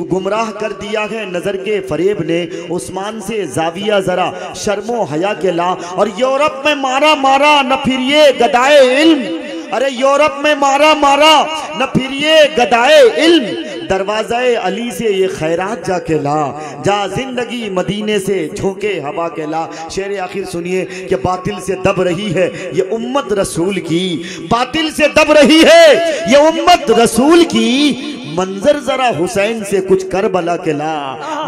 गुमराह कर दिया है नज़र के फरेब ने। उस्मान से जाविया जरा शर्मो हया के ला। और यूरोप में मारा मारा, न फिर ये गदाए इल्म। अरे यूरोप में मारा मारा, न फिर ये गदाए इल्म। दरवाज़ाए अली से ये खैरात जाके ला। जा ज़िंदगी मदीने से झोंके हवा के ला। शेर आखिर सुनिए कि बातिल से दब रही है ये उम्मत रसूल की। बातिल से दब रही है ये उम्मत रसूल की। मंजर जरा हुसैन से कुछ करबला के ला।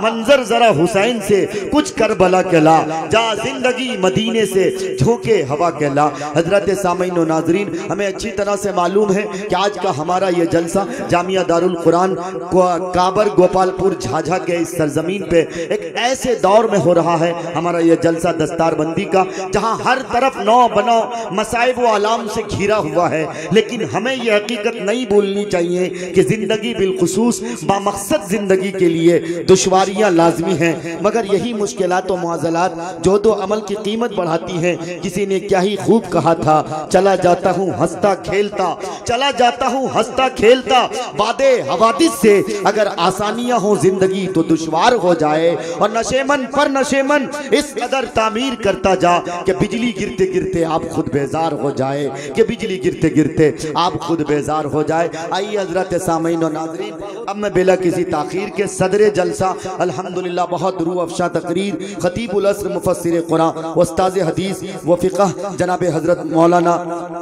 मंजर जरा हुसैन से कुछ करबला के ला। जा ज़िंदगी मदीने से झोंके हवा के ला। हज़रत सामीन नाजरीन, हमें अच्छी तरह से मालूम है कि आज का हमारा ये जलसा जामिया दारुल कुरान काबर गोपालपुर झाझा के इस सरजमीन पे एक ऐसे दौर में हो रहा है, हमारा ये जलसा दस्तारबंदी का, जहाँ हर तरफ़ नौ बनो मसाइब आलाम से घिरा हुआ है। लेकिन हमें यह हकीकत नहीं भूलनी चाहिए कि ज़िंदगी बिलखसूस बामकसद ज़िंदगी के लिए दुश्वारियाँ लाजमी हैं। मगर यही मुश्किल व मुआजलात जो दो अमल की कीमत बढ़ाती हैं। किसी ने क्या ही खूब कहा था, चला जाता हूँ, हंसता खेलता, चला जाता हूँ, हंसता खेलता। वादे हवादिस से अगर आसानियाँ हो ज़िंदगी तो दुशवार हो जाए। और नशेमन पर नशेमन इस कदर तामीर करता जा कि बिजली गिरते गिरते आप खुद बेजार हो जाए। कि बिजली गिरते गिरते आप खुद बेजार हो जाए। आइए हज़रत सामीन नाजरीन, अब मैं बेला किसी ताखीर के सदर जलसा, अल्हम्दुलिल्लाह, बहुत रू अफशा तकरीर खतीबुलसर मुफसर कुरान उस्ताद हदीस व फ़िक़ह, जनाब हज़रत मौलाना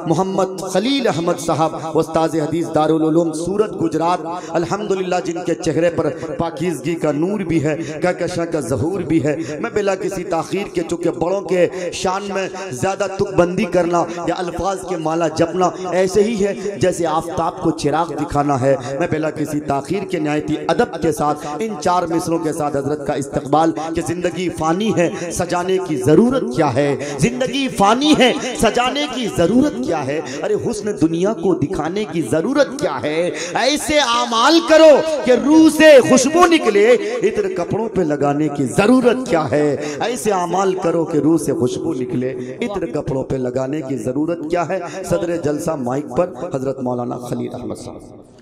मोहम्मद खलील अहमद साहब उस्ताद हदीस दारुल सूरत गुजरात, अल्हम्दुलिल्लाह, जिनके चेहरे पर पाकिजगी का नूर भी है, कहकशा का जहूर भी है, मैं बिला किसी ताखीर के, चूँकि बड़ों के शान में ज़्यादा तुकबंदी करना या अल्फाज के माला जपना ऐसे ही है, जैसे आफ्ताब को चिराग दिखाना है, मैं बिला किसी ताखीर के न्यायती अदब के साथ, इन चार मिसरों के साथ हज़रत का इस्तकबाल कि ज़िंदगी फ़ानी है, सजाने की ज़रूरत क्या है? ज़िंदगी फ़ानी है, सजाने की ज़रूरत क्या है? अरे हुस्न दुनिया को दिखाने की ज़रूरत क्या है? ऐसे आमाल करो कि रूह से खुशबू निकले इत्र कपड़ों पे लगाने की ज़रूरत क्या है? ऐसे आमाल करो कि रूह से खुशबू निकले इत्र कपड़ों पे लगाने की ज़रूरत क्या है? सदर जलसा माइक पर हज़रत मौलाना खलील अहमद साहब।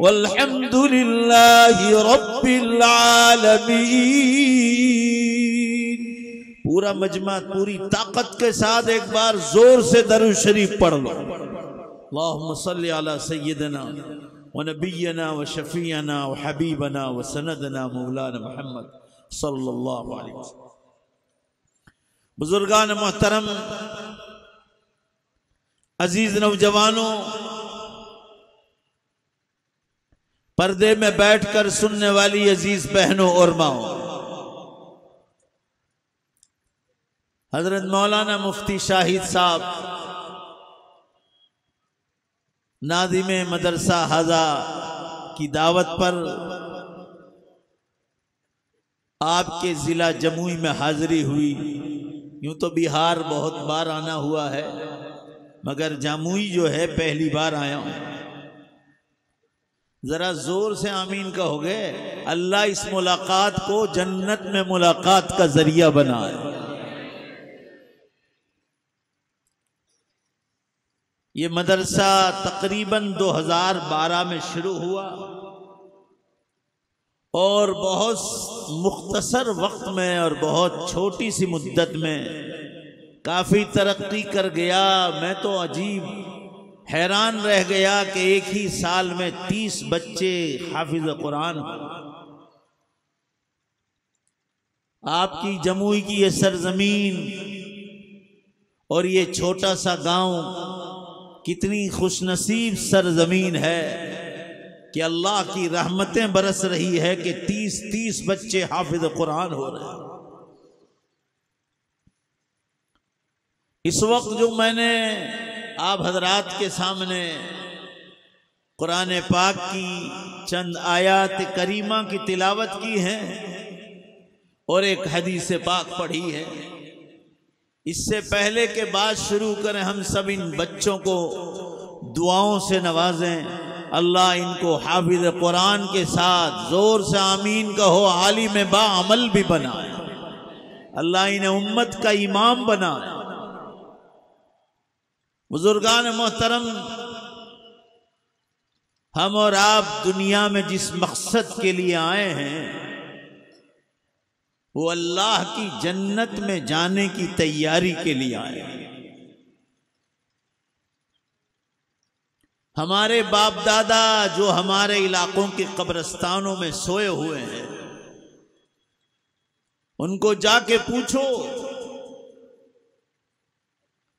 वल्हमदुल्लाबीन पूरा मजमा, पूरी ताकत के साथ एक बार ज़ोर से दरुज शरीफ पढ़ लो। अला सैदना व नबीना व शफीना व हबीबना व सनदना मौलाना मोहम्मद सल्लल्लाहु अलैहि वसल्लम। बुजुर्गान मोहतरम, अज़ीज़ नौजवानों पर्दे में बैठकर सुनने वाली अज़ीज़ बहनों और माओ। हज़रत मौलाना मुफ्ती शाहिद साहब, नादिम मदरसा हजा की दावत पर आपके ज़िला जमुई में हाजिरी हुई। यूँ तो बिहार बहुत बार आना हुआ है, मगर जमुई जो है, पहली बार आया हूँ। जरा ज़ोर से आमीन कहोगे, अल्लाह इस मुलाकात को जन्नत में मुलाकात का ज़रिया बनाए। ये मदरसा तकरीबन 2012 में शुरू हुआ और बहुत मुख्तसर वक्त में और बहुत छोटी सी मुद्दत में काफ़ी तरक्की कर गया। मैं तो अजीब हैरान रह गया कि एक ही साल में तीस बच्चे हाफिज कुरान आपकी जमुई की ये सरजमीन और ये छोटा सा गाँव कितनी खुशनसीब सरजमीन है कि अल्लाह की रहमतें बरस रही है कि तीस तीस बच्चे हाफिज कुरान हो रहे हैं। इस वक्त जो मैंने आप हजरात के सामने कुरान पाक की चंद आयात करीमा की तिलावत की है और एक हदीस पाक पढ़ी है। इससे पहले के बाद शुरू करें हम सब इन बच्चों को दुआओं से नवाजें। अल्लाह इनको हाफिज कुरान के साथ ज़ोर से आमीन का कहो आलिम बा अमल भी बना अल्लाह इन्हें उम्मत का इमाम बनाए। बुजुर्गान मोहतरम, हम और आप दुनिया में जिस मकसद के लिए आए हैं, वो अल्लाह की जन्नत में जाने की तैयारी के लिए आए हैं। हमारे बाप दादा जो हमारे इलाकों के कब्रस्तानों में सोए हुए हैं, उनको जाके पूछो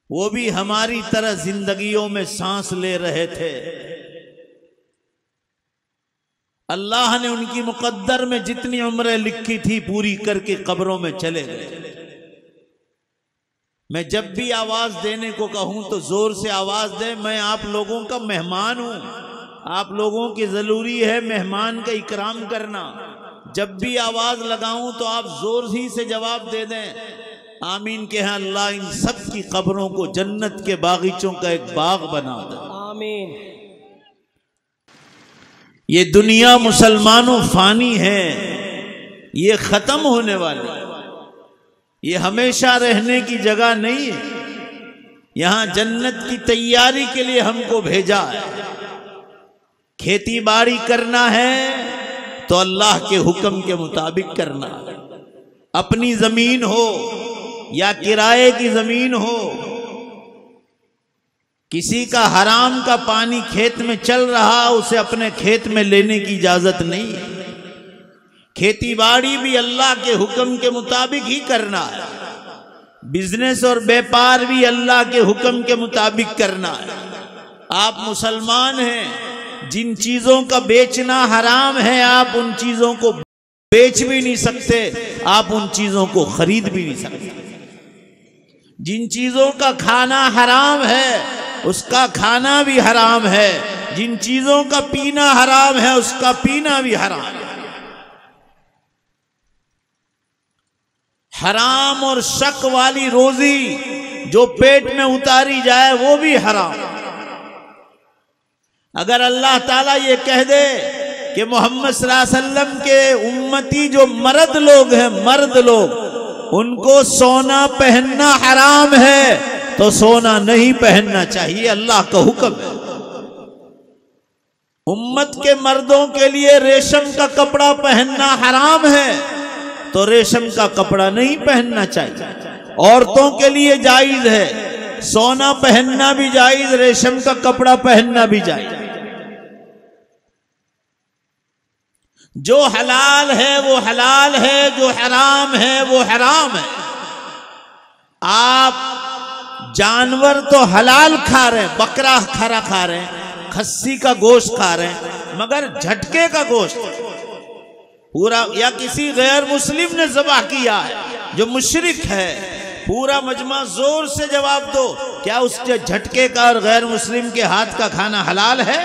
वो भी हमारी तरह जिंदगियों में सांस ले रहे थे। अल्लाह ने उनकी मुकद्दर में जितनी उम्रें लिखी थी पूरी करके कब्रों में चले गए। मैं जब भी आवाज़ देने को कहूँ तो ज़ोर से आवाज़ दे, मैं आप लोगों का मेहमान हूँ। आप लोगों की ज़रूरी है मेहमान का इकराम करना। जब भी आवाज़ लगाऊँ तो आप ज़ोर ही से जवाब दे दें। आमीन के हैं अल्लाह इन सब की कब्रों को जन्नत के बागीचों का एक बाग बना दे। आमीन। ये दुनिया मुसलमानों फानी है ये खत्म होने वाली। ये हमेशा रहने की जगह नहीं है। यहाँ जन्नत की तैयारी के लिए हमको भेजा है। खेती बाड़ी करना है तो अल्लाह के हुक्म के मुताबिक करना अपनी ज़मीन हो या किराए की ज़मीन हो, किसी का हराम का पानी खेत में चल रहा, उसे अपने खेत में लेने की इजाज़त नहीं है। खेती बाड़ी भी अल्लाह के हुक्म के मुताबिक ही करना है। बिज़नेस और व्यापार भी अल्लाह के हुक्म के मुताबिक करना है। आप मुसलमान हैं, जिन चीज़ों का बेचना हराम है, आप उन चीज़ों को बेच भी नहीं सकते, आप उन चीज़ों को खरीद भी नहीं सकते। जिन चीज़ों का खाना हराम है, उसका खाना भी हराम है। जिन चीज़ों का पीना हराम है, उसका पीना भी हराम है। हराम और शक वाली रोजी जो पेट में उतारी जाए, वो भी हराम। अगर अल्लाह ताला ये कह दे कि मोहम्मद वसल्लम के उम्मती जो मर्द लोग हैं, मर्द लोग उनको सोना पहनना हराम है तो सोना नहीं पहनना चाहिए, अल्लाह का हुक्म है। उम्मत के मर्दों के लिए रेशम का कपड़ा पहनना हराम है तो रेशम का कपड़ा नहीं पहनना चाहिए। औरतों के लिए जायज़ है, सोना पहनना भी जायज़, रेशम का कपड़ा पहनना भी जायज़। जो हलाल है वो हलाल है, जो हराम है वो हराम है। आप जानवर तो हलाल खा रहे हैं, बकरा खरा खा रहे हैं, खस्सी का गोश्त खा रहे हैं, मगर झटके का गोश्त। पूरा, या किसी गैर मुस्लिम ने जबा किया है, जो मुशरिक है, पूरा मजमा ज़ोर से जवाब दो, क्या उसके झटके का और गैर मुस्लिम के हाथ का खाना हलाल है?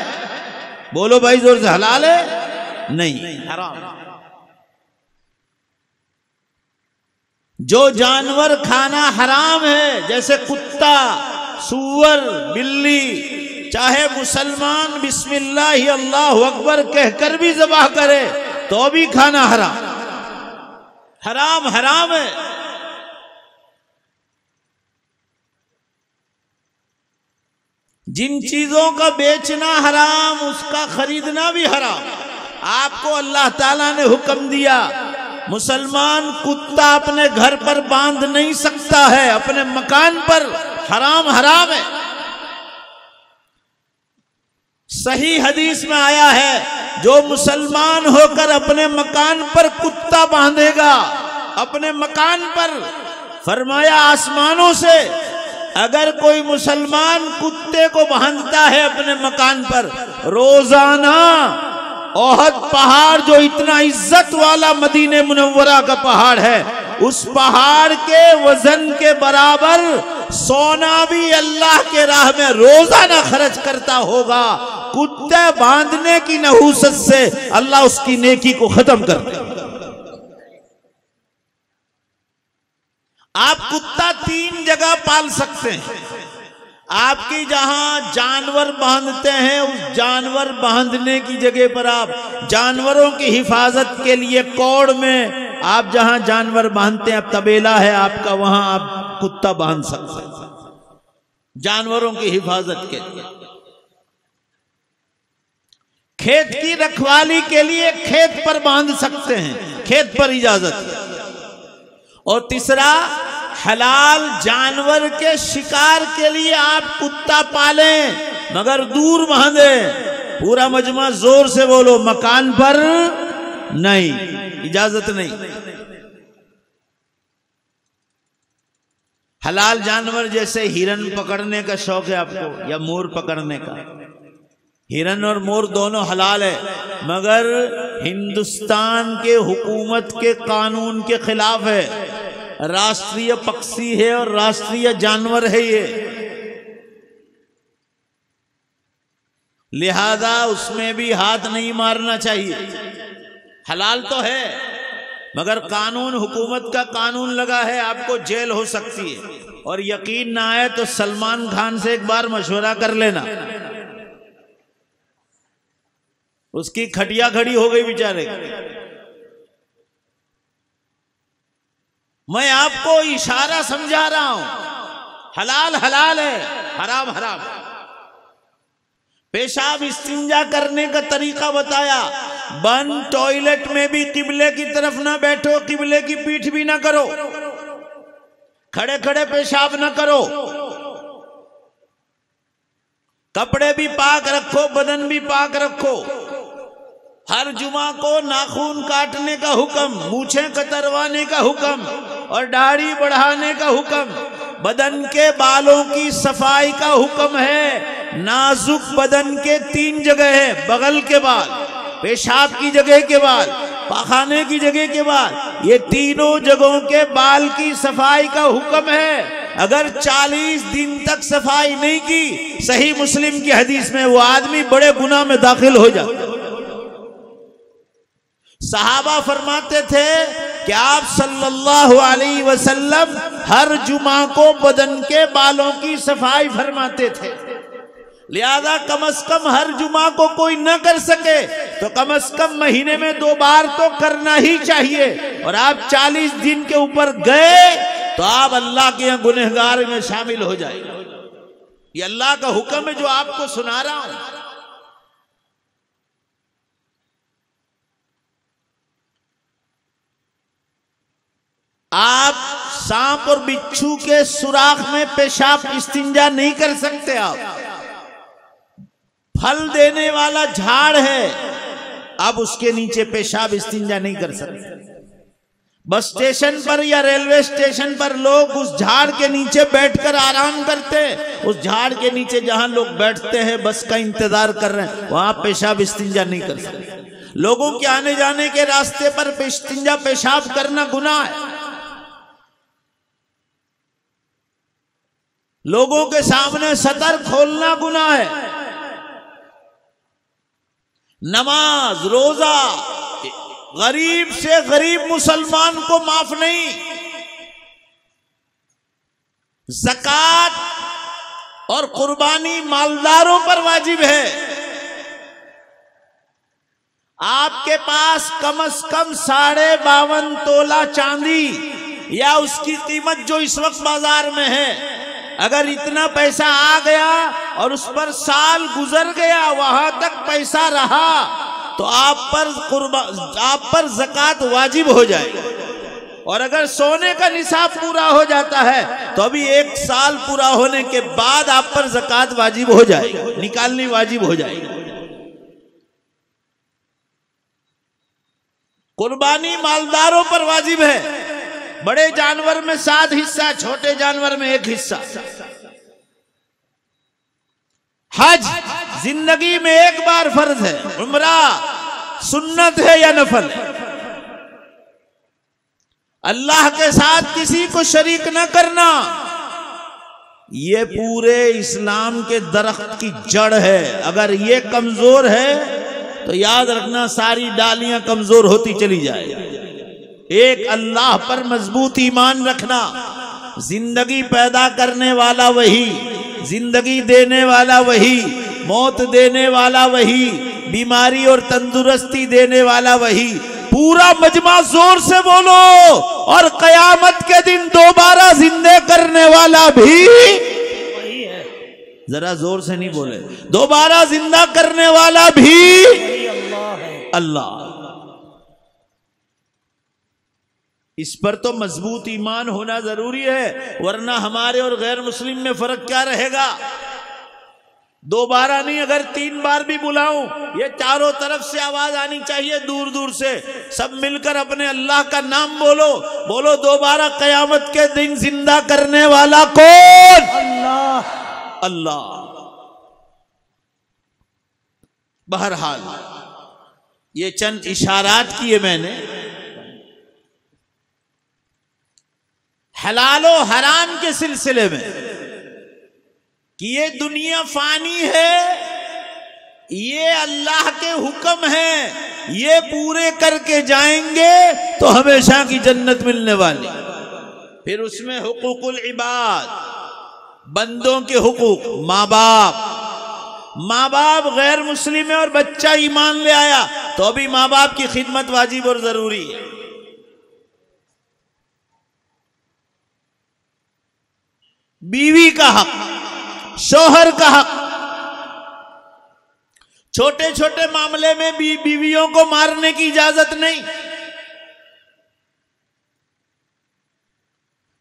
बोलो भाई, ज़ोर से हलाल है? नहीं। हराम जो जानवर खाना हराम है, जैसे कुत्ता, सुअर, बिल्ली, चाहे मुसलमान, बिस्मिल्लाह, अल्लाह अकबर कहकर भी जबाह करे तो भी खाना हराम। हराम हराम है। जिन चीज़ों का बेचना हराम, उसका खरीदना भी हराम। आपको अल्लाह ताला ने हुक्म दिया, मुसलमान कुत्ता अपने घर पर बाँध नहीं सकता है, अपने मकान पर हराम हराम है। सही हदीस में आया है, जो मुसलमान होकर अपने मकान पर कुत्ता बांधेगा, अपने मकान पर, फरमाया आसमानों से, अगर कोई मुसलमान कुत्ते को बांधता है अपने मकान पर, रोज़ाना ओहद पहाड़ जो इतना इज़्ज़त वाला मदीने मुनवरा का पहाड़ है, उस पहाड़ के वज़न के बराबर सोना भी अल्लाह के राह में रोज़ाना खर्च करता होगा। कुत्ते बांधने की नहूसत से अल्लाह उसकी नेकी को खत्म कर आप कुत्ता तीन जगह पाल सकते हैं। आपकी जहाँ जानवर बांधते हैं, उस जानवर बांधने की जगह पर आप जानवरों की हिफाजत के लिए कौड़ में आप जहाँ जानवर बांधते हैं अब तबेला है, आपका वहाँ आप कुत्ता बाँध सकते हैं। जानवरों की हिफाजत के लिए। खेत की रखवाली के लिए खेत पर बाँध सकते हैं, खेत पर इजाज़त। और तीसरा हलाल जानवर के शिकार के लिए आप कुत्ता पालें, मगर दूर बांधे। पूरा मजमा ज़ोर से बोलो, मकान पर नहीं, इजाज़त नहीं। हलाल जानवर जैसे हिरन पकड़ने का शौक है आपको, या मोर पकड़ने का? हिरन और मोर दोनों हलाल है, मगर हिंदुस्तान के हुकूमत के कानून के खिलाफ है। राष्ट्रीय पक्षी है और राष्ट्रीय जानवर है ये। लिहाजा उसमें भी हाथ नहीं मारना चाहिए। हलाल तो है, मगर कानून, हुकूमत का कानून लगा है, आपको जेल हो सकती है। और यकीन ना आए तो सलमान खान से एक बार मशवरा कर लेना। उसकी खटिया खड़ी हो गई बेचारे। मैं आपको इशारा समझा रहा हूँ। हलाल हलाल है, हराम हराम। पेशाब इस्तिंजा करने का तरीका बताया। बंद टॉयलेट में भी किबले की तरफ़ ना बैठो, किबले की पीठ भी ना करो। खड़े खड़े पेशाब ना करो। कपड़े भी पाक रखो, बदन भी पाक रखो। हर जुमा को नाखून काटने का हुक्म मूछे कतरवाने का हुक्म। और दाढ़ी बढ़ाने का हुक्म। बदन के बालों की सफ़ाई का हुक्म है। नाजुक बदन के तीन जगह है, बगल के बाल, पेशाब की जगह के बाल, पाखाने की जगह के बाल। ये तीनों जगहों के बाल की सफ़ाई का हुक्म है। अगर 40 दिन तक सफ़ाई नहीं की, सही मुस्लिम की हदीस में वो आदमी बड़े गुना में दाखिल हो जाता। सहाबा फरमाते थे कि आप सल्लल्लाहु अलैहि वसल्लम हर जुमा को बदन के बालों की सफ़ाई फरमाते थे? लिहाजा कम अज कम हर जुमा को कोई न कर सके तो कम अज कम महीने में दो बार तो करना ही चाहिए। और आप चालीस दिन के ऊपर गए तो आप अल्लाह के गुनहगार में शामिल हो जाए। ये अल्लाह का हुक्म है जो आपको सुना रहा हूँ। आप सांप और बिच्छू के सुराख में पेशाब इस्तिंजा नहीं कर सकते आप। फल देने वाला झाड़ है आप उसके नीचे पेशाब इस्तिंजा नहीं कर सकते। बस स्टेशन पर या रेलवे स्टेशन पर लोग उस झाड़ के नीचे बैठकर आराम करते हैं। उस झाड़ के नीचे जहाँ लोग बैठते हैं, बस का इंतज़ार कर रहे हैं, वहाँ पेशाब इस्तिंजा नहीं कर सकते। लोगों के आने जाने के रास्ते पर इस्तिंजा पेशाब करना गुनाह है। लोगों के सामने सतर खोलना गुना है। नमाज़, रोजा, गरीब से गरीब मुसलमान को माफ़ नहीं। जक़ात और कुर्बानी मालदारों पर वाजिब है। आपके पास कम से कम साढ़े बावन तोला चांदी या उसकी कीमत जो इस वक्त बाज़ार में है अगर इतना पैसा आ गया और उस पर साल गुजर गया, वहाँ तक पैसा रहा तो आप पर आप पर जक़ात वाजिब हो जाए और अगर सोने का निसाब पूरा हो जाता है तो अभी एक साल पूरा होने के बाद आप पर जक़ात वाजिब हो जाए निकालनी वाजिब हो जाएगी। कुर्बानी मालदारों पर वाजिब है। बड़े जानवर में सात हिस्सा, छोटे जानवर में एक हिस्सा। हज ज़िंदगी में एक बार फ़र्ज़ है। उमरा सुन्नत है या नफल? अल्लाह के साथ किसी को शरीक न करना। ये पूरे इस्लाम के दरख्त की जड़ है। अगर ये कमज़ोर है तो याद रखना, सारी डालियाँ कमज़ोर होती चली जाए एक अल्लाह पर मज़बूत ईमान रखना, ज़िंदगी पैदा करने वाला वही, ज़िंदगी देने वाला वही, मौत देने वाला वही, बीमारी और तंदुरुस्ती देने वाला वही, पूरा मजमा ज़ोर से बोलो और कयामत के दिन दोबारा जिंदे करने वाला भी जरा ज़ोर से नहीं बोले, दोबारा ज़िंदा करने वाला भी अल्लाह। इस पर तो मज़बूत ईमान होना ज़रूरी है, वरना हमारे और गैर मुस्लिम में फ़र्क क्या रहेगा? दोबारा नहीं अगर तीन बार भी बुलाऊं, ये चारों तरफ़ से आवाज़ आनी चाहिए दूर दूर से। सब मिलकर अपने अल्लाह का नाम बोलो बोलो दोबारा कयामत के दिन ज़िंदा करने वाला कौन? अल्लाह। अल्लाह। बहरहाल, ये चंद इशारात किए मैंने हलालो हराम के सिलसिले में कि ये दुनिया फानी है, ये अल्लाह के हुक्म है, ये पूरे करके जाएँगे तो हमेशा की जन्नत मिलने वाली। फिर उसमें हुकूकुल इबाद, बंदों के हुकूक माँ बाप माँ बाप गैर मुस्लिम है और बच्चा ईमान ले आया तो अभी माँ बाप की खिदमत वाजिब और ज़रूरी है। बीवी का हक, शोहर का हक। छोटे छोटे मामले में भी बीवियों को मारने की इजाज़त नहीं।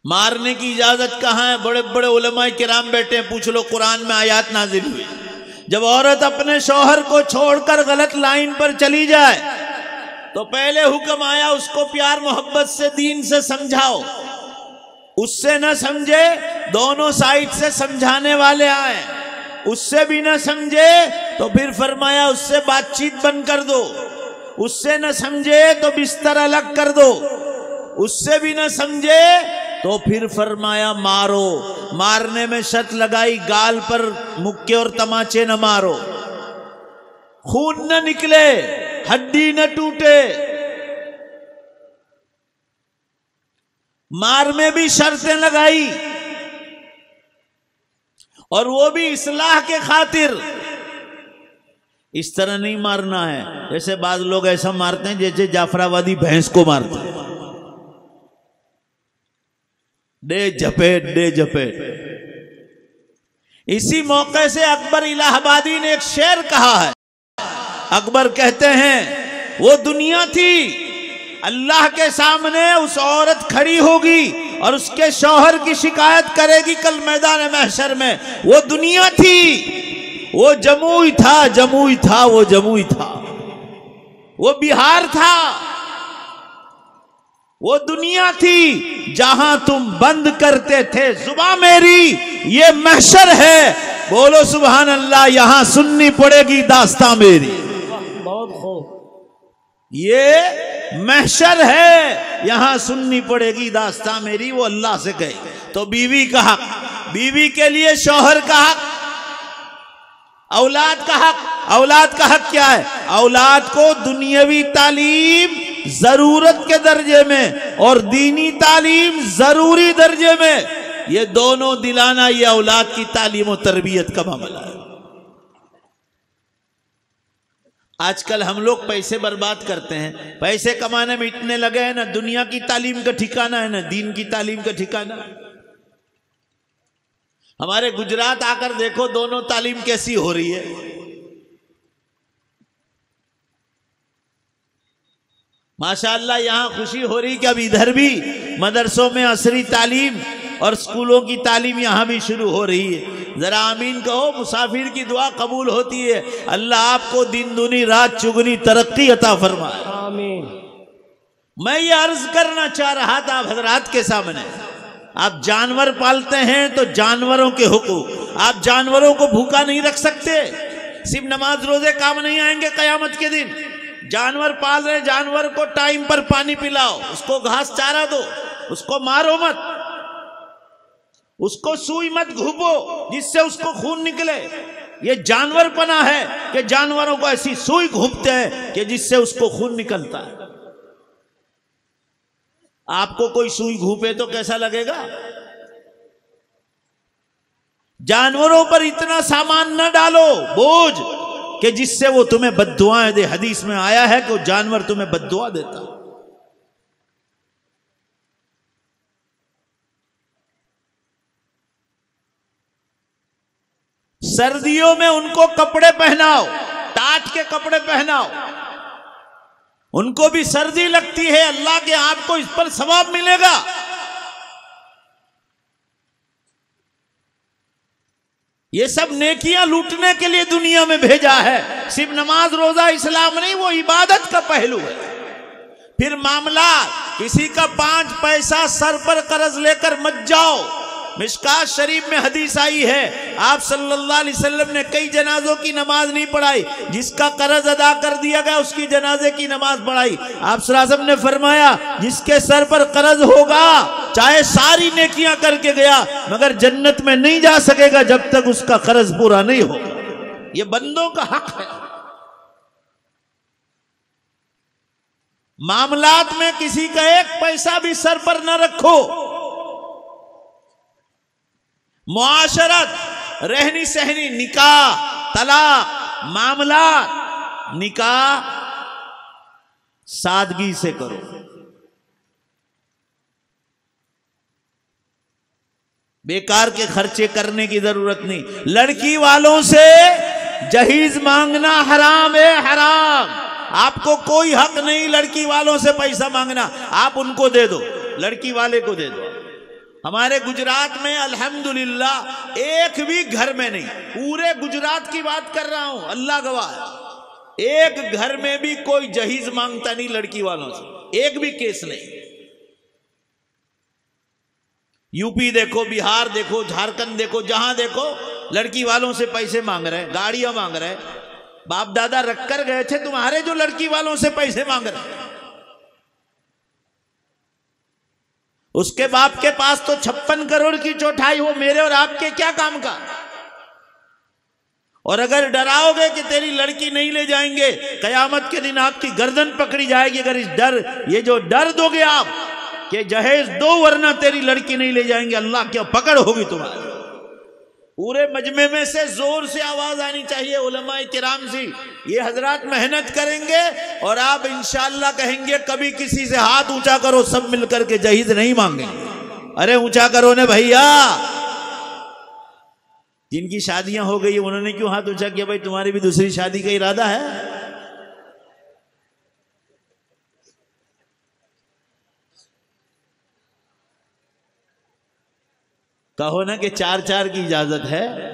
मारने की इजाज़त कहाँ है? बड़े बड़े उलमा किराम बैठे हैं, पूछ लो, कुरान में आयात नाजिल हुई। जब औरत अपने शोहर को छोड़कर गलत लाइन पर चली जाए तो पहले हुक्म आया उसको प्यार मोहब्बत से, दीन से समझाओ। उससे न समझे, दोनों साइड से समझाने वाले आए। उससे भी न समझे तो फिर फरमाया, उससे बातचीत बंद कर दो। उससे न समझे तो बिस्तर अलग कर दो। उससे भी न समझे तो फिर फरमाया, मारो। मारने में शर्त लगाई, गाल पर मुक्के और तमाचे न मारो। खून न निकले, हड्डी न टूटे। मार में भी शर्तें लगाई और वो भी इसलाह के खातिर। इस तरह नहीं मारना है। जैसे बाद लोग ऐसा मारते हैं जैसे जाफराबादी भैंस को मारते हैं। डे झपेट डे झपेट। इसी मौके से अकबर इलाहाबादी ने एक शेर कहा है। अकबर कहते हैं, वो दुनिया थी अल्लाह के सामने उस औरत खड़ी होगी और उसके शौहर की शिकायत करेगी, कल मैदान महशर में। वो दुनिया थी। वो जमुई था जमुई था, वो जमुई था। वो बिहार था। वो दुनिया थी जहाँ तुम बंद करते थे। जुबा मेरी, ये महशर है। बोलो सुबहान अल्लाह, यहाँ सुननी पड़ेगी दास्ता मेरी। बहुत खूब। ये महशर है। यहाँ सुननी पड़ेगी, दास्ता मेरी, वो अल्लाह से गई तो बीवी का हक बीवी के लिए शोहर का हक, औलाद का हक, औलाद का हक क्या है? औलाद को दुनियावी तालीम ज़रूरत के दर्जे में और दीनी तालीम ज़रूरी दर्जे में। ये दोनों दिलाना, ये औलाद की तालीम और तरबियत का मामला है। आजकल हम लोग पैसे बर्बाद करते हैं। पैसे कमाने में इतने लगे हैं ना, दुनिया की तालीम का ठिकाना है ना, दीन की तालीम का ठिकाना। हमारे गुजरात आकर देखो, दोनों तालीम कैसी हो रही है। माशाल्लाह, यहाँ खुशी हो रही कि अब इधर भी मदरसों में असरी तालीम और स्कूलों की तालीम यहाँ भी शुरू हो रही है। जरा आमीन कहो मुसाफिर की दुआ कबूल होती है। अल्लाह आपको दिन दुनी रात चुगनी तरक्की अता फरमाए। आमीन। मैं ये अर्ज़ करना चाह रहा था आप हजरात के सामने। आप जानवर पालते हैं तो जानवरों के हुकूक। आप जानवरों को भूखा नहीं रख सकते। सिर्फ़ नमाज़ रोज़े काम नहीं आएँगे कयामत के दिन। जानवर पाल रहे जानवर को टाइम पर पानी पिलाओ। उसको घास चारा दो। उसको मारो मत। उसको सुई मत घूपो जिससे उसको खून निकले। ये जानवर पना है कि जानवरों को ऐसी सुई घूपते हैं कि जिससे उसको खून निकलता है। आपको कोई सुई घूपे तो कैसा लगेगा? जानवरों पर इतना सामान न डालो, बोझ, कि जिससे वो तुम्हें बदुआएँ दे। हदीस में आया है कि जानवर तुम्हें बदुआ देता सर्दियों में उनको कपड़े पहनाओ टाट के कपड़े पहनाओ। उनको भी सर्दी लगती है, अल्लाह के आपको इस पर सवाब मिलेगा। ये सब नेकियाँ लूटने के लिए दुनिया में भेजा है। सिर्फ़ नमाज़, रोजा, इस्लाम नहीं, वो इबादत का पहलू है। फिर मामला, किसी का पाँच पैसा सर पर कर्ज लेकर मत जाओ। मिशकात शरीफ में हदीस आई है। आप सल्लल्लाहु अलैहि वसल्लम ने कई जनाजों की नमाज़ नहीं पढ़ाई। जिसका कर्ज अदा कर दिया गया, उसकी जनाजे की नमाज़ पढ़ाई। आप सलासम ने फरमाया, जिसके सर पर कर्ज होगा, चाहे सारी नेकियाँ करके गया, मगर जन्नत में नहीं जा सकेगा जब तक उसका कर्ज पूरा नहीं हो ये बंदों का हक है। मामलात में किसी का एक पैसा भी सर पर न रखो। मुआशरत, रहनी सहनी, निकाह, तलाक मामला निकाह सादगी से करो। बेकार के खर्चे करने की ज़रूरत नहीं। लड़की वालों से जहीज मांगना हराम है, हराम। आपको कोई हक नहीं लड़की वालों से पैसा मांगना। आप उनको दे दो, लड़की वाले को दे दो। हमारे गुजरात में अल्हम्दुलिल्लाह एक भी घर में नहीं, पूरे गुजरात की बात कर रहा हूँ, अल्लाह गवाह एक घर में भी कोई जहीज माँगता नहीं लड़की वालों से, एक भी केस नहीं। यूपी देखो, बिहार देखो, झारखंड देखो, जहाँ देखो, लड़की वालों से पैसे मांग रहे गाड़ियाँ मांग रहे बाप दादा रखकर गए थे, तुम्हारे जो लड़की वालों से पैसे मांग रहे हैं उसके बाप के पास तो छप्पन करोड़ की चौथाई हो मेरे और आपके क्या काम का? और अगर डराओगे कि तेरी लड़की नहीं ले जाएँगे, कयामत के दिन आपकी गर्दन पकड़ी जाएगी। अगर इस डर, ये जो डर दोगे आप, कि जहेज दो वरना तेरी लड़की नहीं ले जाएँगे, अल्लाह क्या पकड़ होगी तुम्हारी। पूरे मजमे में से ज़ोर से आवाज़ आनी चाहिए उलमा किराम सी ये हज़रत मेहनत करेंगे और आप इंशाला कहेंगे, कभी किसी से हाथ ऊँचा करो, सब मिलकर के जहीज नहीं मांगे। अरे ऊँचा करो ने भैया। जिनकी शादियाँ हो गई, उन्होंने क्यों हाथ ऊँचा किया? भाई, तुम्हारी भी दूसरी शादी का इरादा है। कहो ना कि चार चार की इजाज़त है।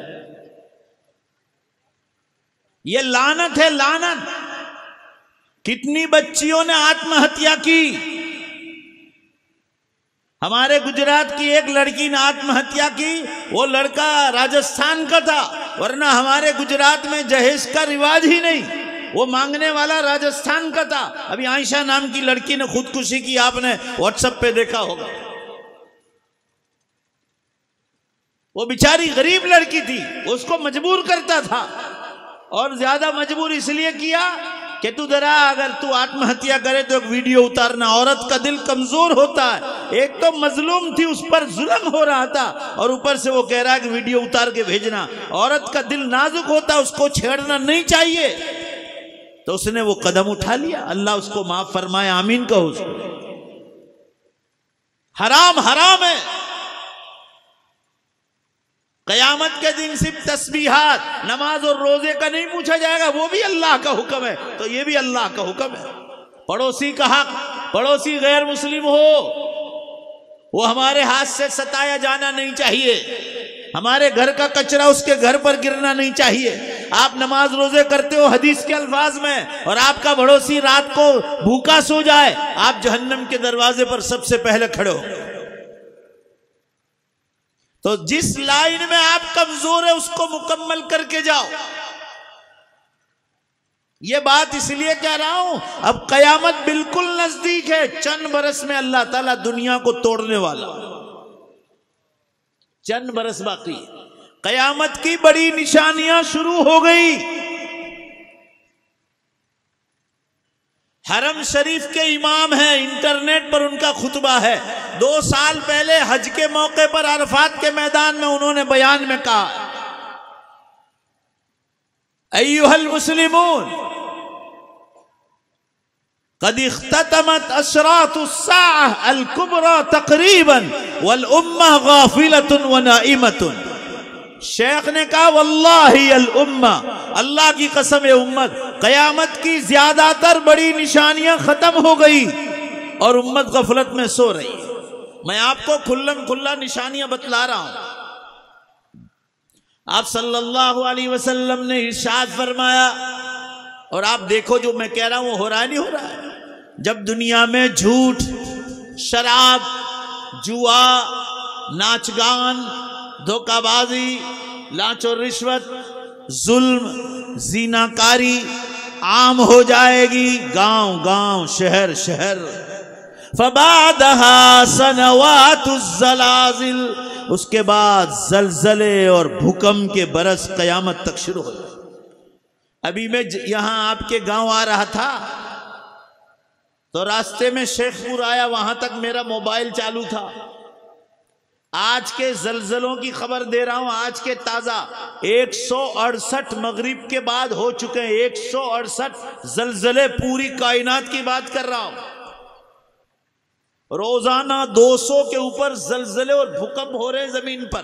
ये लानत है, लानत। कितनी बच्चियों ने आत्महत्या की? हमारे गुजरात की एक लड़की ने आत्महत्या की, वो लड़का राजस्थान का था, वरना हमारे गुजरात में जहेज का रिवाज ही नहीं। वो मांगने वाला राजस्थान का था। अभी आयशा नाम की लड़की ने खुदकुशी की, आपने व्हाट्सएप पे देखा होगा। वो बेचारी गरीब लड़की थी, उसको मजबूर करता था। और ज़्यादा मजबूर इसलिए किया कि तू जरा अगर तू आत्महत्या करे तो एक वीडियो उतारना, औरत का दिल कमज़ोर होता है। एक तो मजलूम थी, उस पर जुल्म हो रहा था, और ऊपर से वो कह रहा है कि वीडियो उतार के भेजना। औरत का दिल नाजुक होता है उसको छेड़ना नहीं चाहिए। तो उसने वो कदम उठा लिया। अल्लाह उसको माफ़ फरमाए, आमीन कहो उसको। हराम हराम है। कयामत के दिन सिर्फ़ तस्बीहात, नमाज़ और रोज़े का नहीं पूछा जाएगा, वो भी अल्लाह का हुक्म है। तो ये भी अल्लाह का हुक्म है। पड़ोसी का हक, पड़ोसी गैर मुस्लिम हो, वो हमारे हाथ से सताया जाना नहीं चाहिए। हमारे घर का कचरा उसके घर पर गिरना नहीं चाहिए। आप नमाज़ रोज़े करते हो हदीस के अल्फाज में, और आपका पड़ोसी रात को भूखा सो जाए, आप जहन्नम के दरवाजे पर सबसे पहले खड़े हो। तो जिस लाइन में आप कमज़ोर है, उसको मुकम्मल करके जाओ। ये बात इसलिए कह रहा हूँ, अब कयामत बिल्कुल नज़दीक है, चंद बरस में अल्लाह ताला दुनिया को तोड़ने वाला। चंद बरस बाकी। कयामत की बड़ी निशानियाँ शुरू हो गई। हरम शरीफ के इमाम हैं, इंटरनेट पर उनका खुतबा है। दो साल पहले हज के मौके पर अरफात के मैदान में उन्होंने बयान में कहा अयुहल मुस्लिमून, कद इख्ततमत असरात अल कुबरा तकरीबन, वल उम्मा गाफिलतुन व नाइमतुन। शेख ने कहा, वल्लाही अल अल्लाह की कसम है उम्मत, कयामत की ज़्यादातर बड़ी निशानियाँ खत्म हो गई और उम्मत गफलत में सो रही मैं आपको खुल्लम खुल्ला निशानियाँ बतला रहा हूँ। आप सल्लल्लाहु अलैहि वसल्लम ने इरशाद फरमाया और आप देखो जो मैं कह रहा हूँ, वो हो रहा है, नहीं हो रहा है? जब दुनिया में झूठ, शराब, जुआ नाच गान धोखाबाजी, लाच और रिश्वत, जुल्म, जीनाकारी आम हो जाएगी गाँव गाँव, शहर शहर। फबादहा उसके बाद जलजले और भूकंप के बरस कयामत तक शुरू हो जाए अभी मैं यहाँ आपके गाँव आ रहा था तो रास्ते में शेखपुर आया, वहाँ तक मेरा मोबाइल चालू था। आज के जलजलों की खबर दे रहा हूँ, आज के ताज़ा। एक सौ अड़सठ मगरिब के बाद हो चुके हैं, एक सौ अड़सठ जलजले पूरी कायनात की बात कर रहा हूँ। रोज़ाना 200 के ऊपर जलजले और भूकंप हो रहे हैं ज़मीन पर।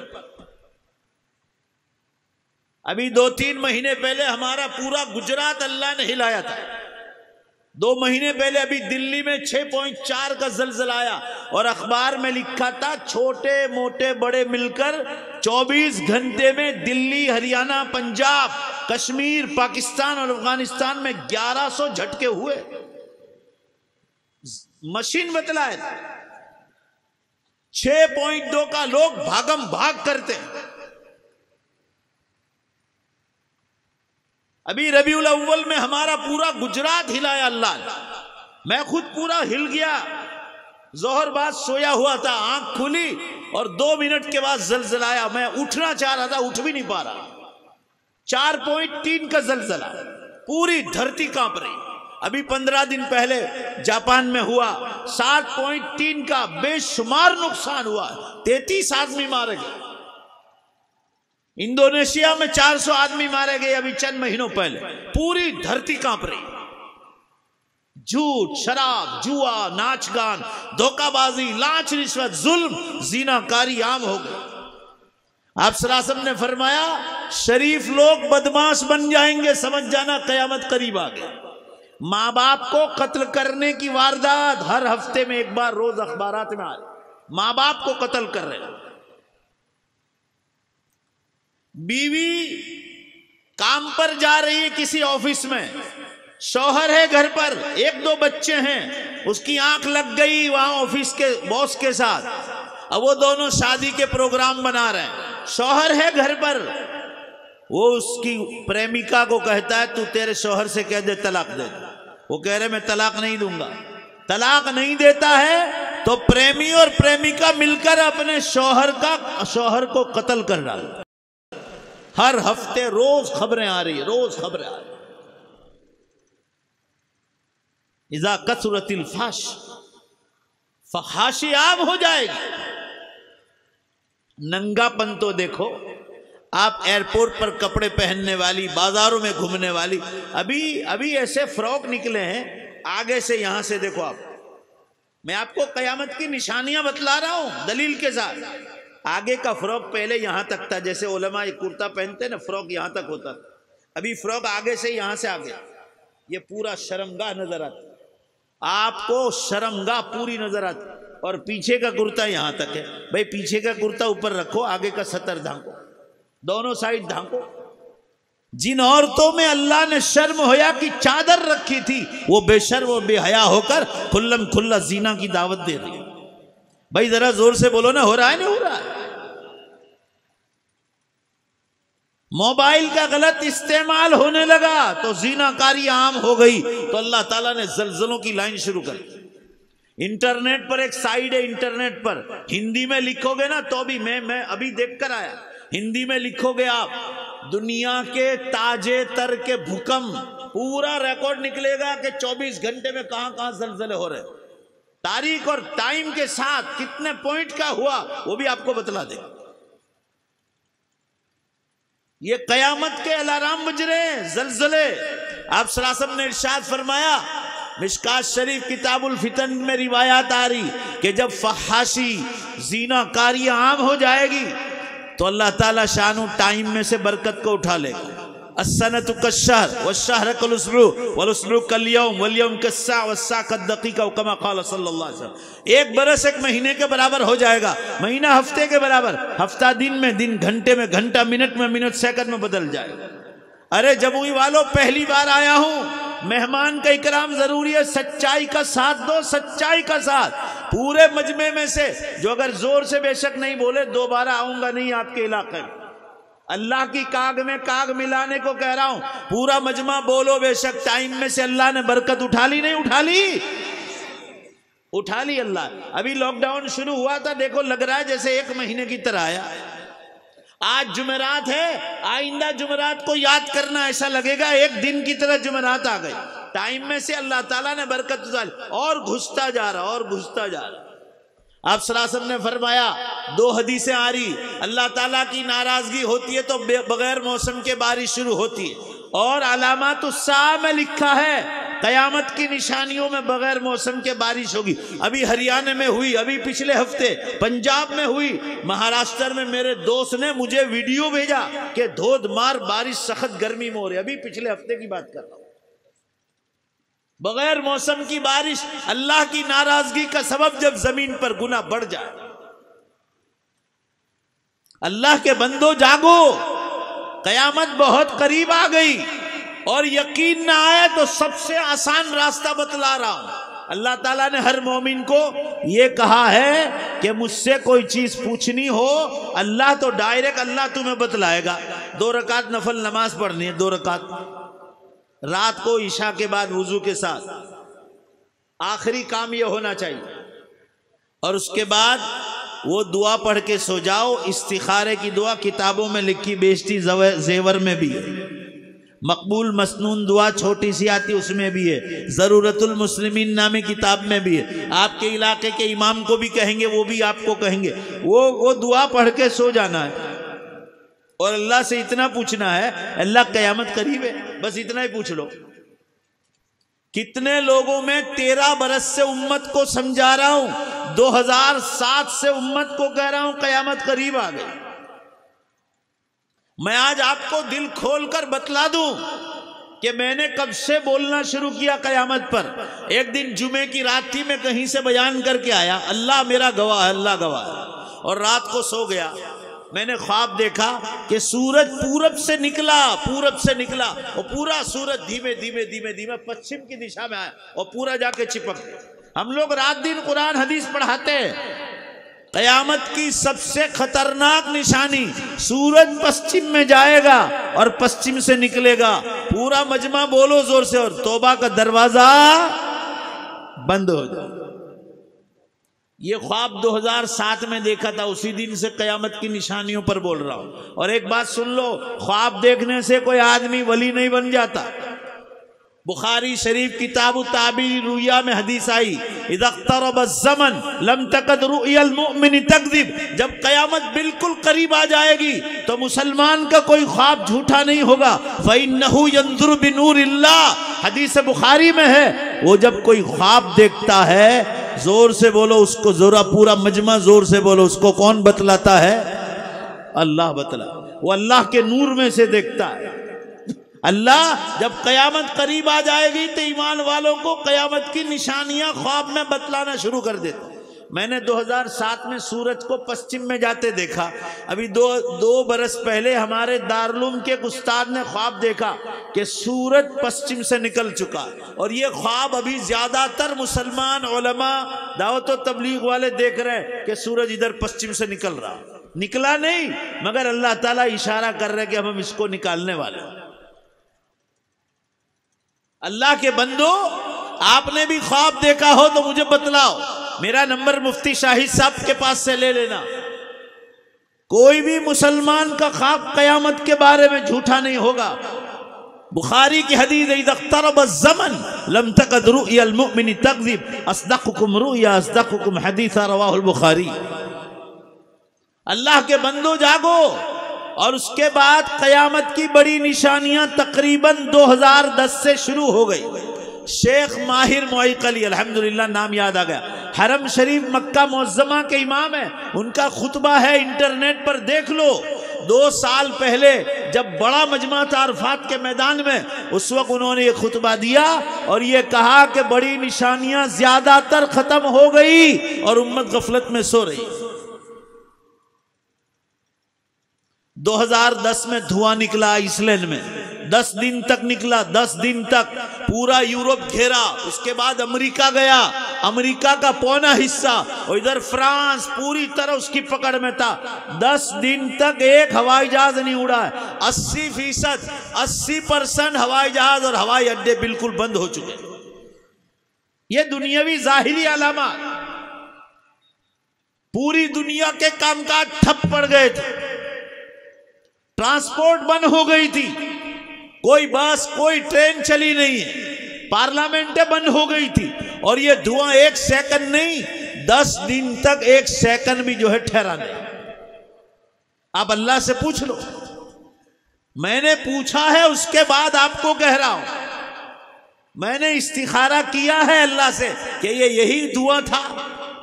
अभी दो तीन महीने पहले हमारा पूरा गुजरात अल्लाह ने हिलाया था। दो महीने पहले अभी दिल्ली में 6.4 का जलजला आया और अखबार में लिखा था, छोटे मोटे बड़े मिलकर 24 घंटे में दिल्ली, हरियाणा, पंजाब, कश्मीर, पाकिस्तान और अफ़गानिस्तान में 1100 झटके हुए। मशीन बतलाए, छह पॉइंट दो का लोग भागम भाग करते हैं। अभी रबी अव्वल में हमारा पूरा गुजरात हिलाया अल्लाह मैं खुद पूरा हिल गया। जोहर बाद सोया हुआ था, आँख खुली और दो मिनट के बाद जलजलाया। मैं उठना चाह रहा था, उठ भी नहीं पा रहा। चार पॉइंट तीन का जलजला। पूरी धरती काँप रही। अभी पंद्रह दिन पहले जापान में हुआ। सात पॉइंट तीन का बेशुमार नुकसान हुआ। तैतीस आदमी मारे गए। इंडोनेशिया में 400 आदमी मारे गए अभी चंद महीनों पहले। पूरी धरती काँप रही। झूठ, शराब, जुआ नाच गान धोखाबाजी, लाच, रिश्वत, जुल्म, जीनाकारी आम हो गई आप सरासम ने फरमाया, शरीफ लोग बदमाश बन जाएँगे, समझ जाना कयामत करीब आ गया। माँ बाप को कत्ल करने की वारदात हर हफ़्ते में एक बार रोज अखबारात में आ रही। माँ बाप को कत्ल कर रहे बीवी काम पर जा रही है किसी ऑफ़िस में। शौहर है घर पर, एक दो बच्चे हैं, उसकी आँख लग गई वहाँ ऑफ़िस के बॉस के साथ। अब वो दोनों शादी के प्रोग्राम बना रहे हैं। शौहर है घर पर, वो उसकी प्रेमिका को कहता है, तू तेरे शौहर से कह दे, तलाक दे। वो कह रहे, मैं तलाक नहीं दूँगा। तलाक नहीं देता है तो प्रेमी और प्रेमिका मिलकर अपने शौहर का, शौहर को कत्ल कर डाला हर हफ़्ते रोज खबरें आ रही, रोज खबरें आ रही। इजा कसरतिल फाश फहाशी आम हो जाएगी। नंगापन तो देखो, आप एयरपोर्ट पर कपड़े पहनने वाली, बाजारों में घूमने वाली, अभी अभी ऐसे फ्रॉक निकले हैं, आगे से यहाँ से देखो आप। मैं आपको कयामत की निशानियाँ बतला रहा हूँ, दलील के साथ। आगे का फ्रॉक पहले यहाँ तक था, जैसे ओलमा ये कुर्ता पहनते ना, फ्रॉक यहाँ तक होता अभी फ्रॉक आगे से यहाँ से आगे। ये पूरा शर्मगाह नज़र आता आपको शर्मगाह पूरी नज़र आती और पीछे का कुर्ता यहाँ तक है। भाई, पीछे का कुर्ता ऊपर रखो, आगे का सतर ढांको। दोनों साइड ढांको। जिन औरतों में अल्लाह ने शर्म होया की चादर रखी थी, वो बेशर्म और बेहया होकर खुल्लम खुल्ला जीना की दावत दे रही भाई, जरा ज़ोर से बोलो ना, हो रहा है, नहीं हो रहा है? मोबाइल का गलत इस्तेमाल होने लगा तो जीनाकारी आम हो गई। तो अल्लाह ताला ने जलजलों की लाइन शुरू कर इंटरनेट पर एक साइड है इंटरनेट पर। हिंदी में लिखोगे ना तो भी मैं मैं अभी देख कर आया। हिंदी में लिखोगे आप, दुनिया के ताजे तर के भूकंप, पूरा रिकॉर्ड निकलेगा कि 24 घंटे में कहाँ कहाँ जलजले हो रहे तारीख और टाइम के साथ कितने पॉइंट का हुआ, वो भी आपको बतला दे ये कयामत के अलाराम बज रहे हैं, जलजले। आप सरासम ने इर्शाद फरमाया, मिशकात शरीफ किताबुल फितन में रिवायात आ रही कि जब फहाशी जीना कारी आम हो जाएगी तो अल्लाह ताला शानु टाइम में से बरकत को उठा लेगा। असनत कशहर वशहर कलुसरू वलुसरू कलियम वलियम कदकीका कमा क़ाल सल्लल्लाहु अलैहि वसल्लम एक बरस एक महीने के बराबर हो जाएगा। महीना हफ़्ते के बराबर। हफ़्ता दिन में दिन, घंटे में घंटा, मिनट में मिनट, सेकंड में बदल जाएगा अरे जमुई वालों पहली बार आया हूँ, मेहमान का इकराम ज़रूरी है, सच्चाई का साथ दो, सच्चाई का साथ। पूरे मजमे में से, जो अगर ज़ोर से बेशक नहीं बोले, दोबारा आऊँगा नहीं आपके इलाके में। अल्लाह की काग में काग मिलाने को कह रहा हूँ। पूरा मजमा बोलो, बेशक टाइम में से अल्लाह ने बरकत उठा ली, नहीं उठा ली? उठा ली अल्लाह। अभी लॉकडाउन शुरू हुआ था, देखो लग रहा है जैसे एक महीने की तरह आया। आज जुमेरात है, आइंदा जुमेरात को याद करना ऐसा लगेगा, एक दिन की तरह जुमेरात आ गई। टाइम में से अल्लाह ताला ने बरकत उतारी और घुसता जा रहा, और घुसता जा रहा। आप सरासम ने फरमाया, दो हदीसें आ रही, अल्लाह ताला की नाराज़गी होती है तो बगैर मौसम के बारिश शुरू होती है। और अलामत उत्साह में लिखा है, कयामत की निशानियों में बगैर मौसम के बारिश होगी। अभी हरियाणा में हुई, अभी पिछले हफ़्ते पंजाब में हुई, महाराष्ट्र में मेरे दोस्त ने मुझे वीडियो भेजा कि धोधमार बारिश, सख्त गर्मी में हो। रही अभी पिछले हफ़्ते की बात कर रहा हूँ। बगैर मौसम की बारिश, अल्लाह की नाराज़गी का सबब जब ज़मीन पर गुना बढ़ जाए। अल्लाह के बंदो जागो, कयामत बहुत करीब आ गई और यकीन ना आए तो सबसे आसान रास्ता बतला रहा हूँ। अल्लाह ताला ने हर मोमिन को यह कहा है कि मुझसे कोई चीज़ पूछनी हो, अल्लाह तो डायरेक्ट अल्लाह तुम्हें बतलाएगा। दो रकात नफल नमाज़ पढ़नी है, दो रकात। रात को ईशा के बाद वज़ू के साथ। आखिरी काम यह होना चाहिए। और उसके बाद वो दुआ पढ़ के सो जाओ। इस्तिखारे की दुआ किताबों में लिखी बेचती जेवर में भी है। मकबूल मसनून दुआ छोटी सी आती, उसमें भी है। ज़रूरतुल मुस्लिमीन नामी किताब में भी है। आपके इलाके के इमाम को भी कहेंगे, वो भी आपको कहेंगे। वो वो दुआ पढ़ के सो जाना है। और अल्लाह से इतना पूछना है, अल्लाह कयामत करीब है, बस इतना ही पूछ लो। कितने लोगों में तेरह बरस से उम्मत को समझा रहा हूँ 2007 से उम्मत को कह रहा हूँ, कयामत करीब आ गई। मैं आज आपको दिल खोलकर बतला दूँ कि मैंने कब से बोलना शुरू किया कयामत पर। एक दिन जुमे की रात थी, मैं कहीं से बयान करके आया, अल्लाह मेरा गवाह अल्लाह गवाह और रात को सो गया। मैंने ख्वाब देखा कि सूरज पूरब से निकला, पूरब से निकला, और पूरा सूरज धीमे धीमे धीमे धीमे पश्चिम की दिशा में आया, और पूरा जाके चिपक हम लोग रात दिन कुरान, हदीस पढ़ाते हैं। कयामत की सबसे खतरनाक निशानी, सूरज पश्चिम में जाएगा और पश्चिम से निकलेगा। पूरा मजमा बोलो ज़ोर से, और तोबा का दरवाज़ा बंद हो जाए ये ख्वाब 2007 में देखा था, उसी दिन से कयामत की निशानियों पर बोल रहा हूँ। और एक बात सुन लो, ख्वाब देखने से कोई आदमी वली नहीं बन जाता। बुखारी शरीफ किताब ताबीर रुया में हदीस आई इदख्तरबन लम तकद रुमिन तकदीब जब कयामत बिल्कुल करीब आ जाएगी तो मुसलमान का कोई ख्वाब झूठा नहीं होगा। फ़ैनहु यंजुर बिनूर हदीस बुखारी में है, वो जब कोई ख्वाब देखता है ज़ोर से बोलो, उसको जोरा पूरा मजमा ज़ोर से बोलो, उसको कौन बतलाता है? अल्लाह बतला। वो अल्लाह के नूर में से देखता है। अल्लाह, जब कयामत करीब आ जाएगी तो ईमान वालों को कयामत की निशानियाँ ख्वाब में बतलाना शुरू कर देते मैंने 2007 में सूरज को पश्चिम में जाते देखा। अभी दो दो बरस पहले हमारे दारुलूम के उस्ताद ने ख्वाब देखा कि सूरज पश्चिम से निकल चुका। और ये ख्वाब अभी ज़्यादातर मुसलमान दावत तबलीग वाले देख रहे हैं कि सूरज इधर पश्चिम से निकल रहा। निकला नहीं, मगर अल्लाह ताला इशारा कर रहे कि हम इसको निकालने वाले। अल्लाह के बंदो, आपने भी ख्वाब देखा हो तो मुझे बतलाओ। मेरा नंबर मुफ्ती शाहिद साहब के पास से ले लेना। कोई भी मुसलमान का ख्वाब कयामत के बारे में झूठा नहीं होगा। बुखारी की हदीस है, "इज़ा इक़्तरब ज़मन लम तक़द रुअयल मुमिन तकज़िब अस्दक़ुकुम रुया अस्दक़ुकुम हदीसा रवाहुल बुखारी। अल्लाह के बंदो जागो और उसके बाद कयामत की बड़ी निशानियाँ तकरीबन 2010 से शुरू हो गई। शेख माहिर मोइक अली, अल्हम्दुलिल्लाह, नाम याद आ गया। हरम शरीफ मक्का मुअज्जमा के इमाम है। उनका खुतबा है इंटरनेट पर देख लो। दो साल पहले जब बड़ा मजमा था अरफात के मैदान में, उस वक्त उन्होंने ये खुतबा दिया और ये कहा कि बड़ी निशानियाँ ज़्यादातर खत्म हो गई और उम्मत गफलत में सो रही। 2010 में धुआँ निकला आइसलैंड में। 10 दिन तक निकला 10 दिन तक पूरा यूरोप घेरा, उसके बाद अमेरिका गया। अमेरिका का पौना हिस्सा, और इधर फ्रांस पूरी तरह उसकी पकड़ में था। 10 दिन तक एक हवाई जहाज़ नहीं उड़ा है। 80 फ़ीसद 80 परसेंट हवाई जहाज़ और हवाई अड्डे बिल्कुल बंद हो चुके। ये दुनियावी जाहिरी अलामा पूरी दुनिया के कामकाज ठप पड़ गए थे। ट्रांसपोर्ट बंद हो गई थी। कोई बस, कोई ट्रेन चली नहीं है। पार्लियामेंटें बंद हो गई थी और ये धुआँ एक सेकंड नहीं, दस दिन तक एक सेकंड भी जो है ठहरा नहीं। आप अल्लाह से पूछ लो। मैंने पूछा है, उसके बाद आपको कह रहा हूँ। मैंने इस्तिखारा किया है अल्लाह से कि ये यही धुआँ था।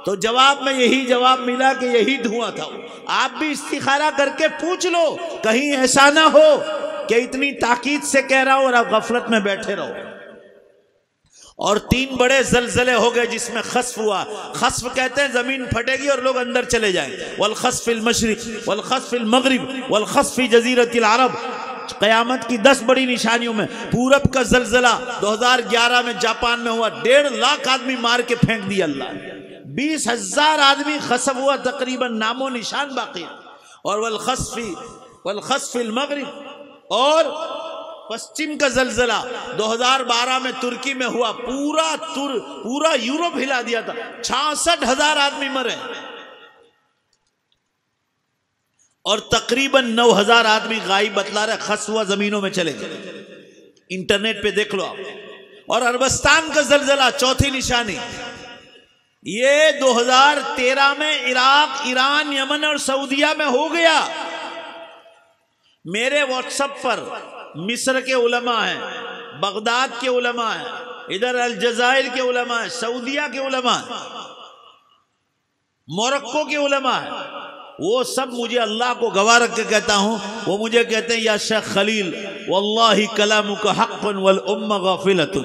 तो जवाब में यही जवाब मिला कि यही धुआँ था। आप भी इस्तिखारा करके पूछ लो, कहीं ऐसा ना हो। कि इतनी ताकीद से कह रहा हूँ और आप गफलत में बैठे रहो। और तीन बड़े जलजले हो गए जिसमें खसफ हुआ। खसफ कहते हैं ज़मीन फटेगी और लोग अंदर चले जाएँगे वल खसफिल मशरक, वल खसफिल मगरिब, वल खसफी जजीरतिल अरब। कयामत की दस बड़ी निशानियों में पूरब का जलजला 2011 में जापान में हुआ। डेढ़ लाख आदमी मार के फेंक दिया अल्लाह बीस हज़ार आदमी खसफ हुआ, तकरीबन नामो निशान बाकी और वल खसफी वल खसफिल मगरिब और पश्चिम का जलजला 2012 में तुर्की में हुआ, पूरा तुर, पूरा यूरोप हिला दिया था। छियासठ हज़ार आदमी मरे। और तकरीबन नौ हज़ार आदमी गायब, बतला रहे, खस हुआ, जमीनों में चले गए। इंटरनेट पे देख लो आप। और अरबस्तान का जलजला, चौथी निशानी। ये 2013 में इराक, ईरान, यमन और सऊदिया में हो गया। मेरे व्हाट्सएप पर मिस्र के उलमा हैं, बगदाद के उलमा हैं, इधर अलजायर के उलमा हैं, सऊदिया के उलमा हैं, मोरक्को के उलमा हैं। वो सब मुझे अल्लाह को गवाह रख के कहता हूँ, वो मुझे कहते हैं, या शेख खलील, वल्लाही कलाम का हक़न वल उम्मा गफिलतुन।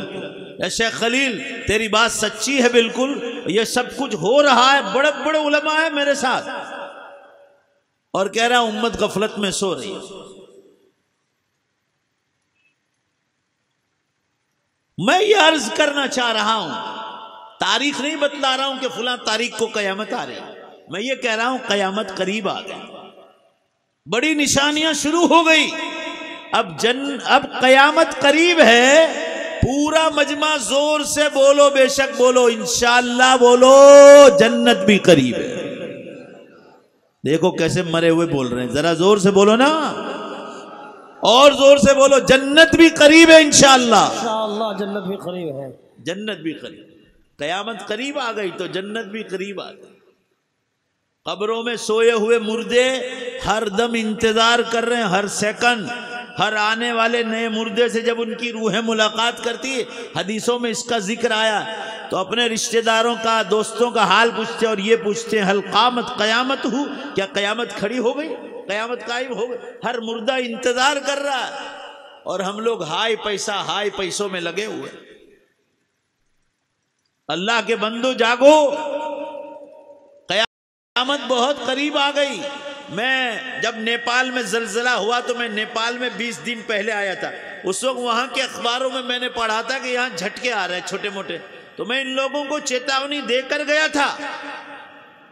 या शेख खलील, तेरी बात सच्ची है बिल्कुल, ये सब कुछ हो रहा है बड़े बड़े उलमा है मेरे साथ। और कह रहा उम्मत गफलत में सो रही है। मैं ये अर्ज़ करना चाह रहा हूँ, तारीख नहीं बतला रहा हूँ कि फुला तारीख को कयामत आ रही मैं ये कह रहा हूँ, कयामत करीब आ गई। बड़ी निशानियाँ शुरू हो गई। अब जन, अब कयामत करीब है। पूरा मजमा ज़ोर से बोलो, बेशक बोलो, इंशाल्लाह बोलो, जन्नत भी करीब है। देखो कैसे मरे हुए बोल रहे हैं। जरा ज़ोर से बोलो ना। और ज़ोर से बोलो जन्नत भी करीब है इनशाला जन्नत भी करीब है। जन्नत भी करीब। कयामत करीब आ गई तो जन्नत भी करीब आ गई। कब्रों में सोए हुए मुर्दे हर दम इंतज़ार कर रहे हैं हर सेकंड। हर आने वाले नए मुर्दे से जब उनकी रूहें मुलाकात करती है हदीसों में इसका ज़िक्र आया तो अपने रिश्तेदारों का, दोस्तों का हाल पूछते और ये पूछते हल कामत कयामत हूँ? क्या कयामत खड़ी हो गई? कयामत कायम हो गई? हर मुर्दा इंतज़ार कर रहा है। और हम लोग हाय पैसा, हाय पैसों में लगे हुए अल्लाह के बंदो जागो। क़यामत बहुत करीब आ गई। मैं जब नेपाल में जलजला हुआ तो मैं नेपाल में 20 दिन पहले आया था। उस वक्त वहाँ के अखबारों में मैंने पढ़ा था कि यहाँ झटके आ रहे हैं छोटे मोटे तो मैं इन लोगों को चेतावनी देकर गया था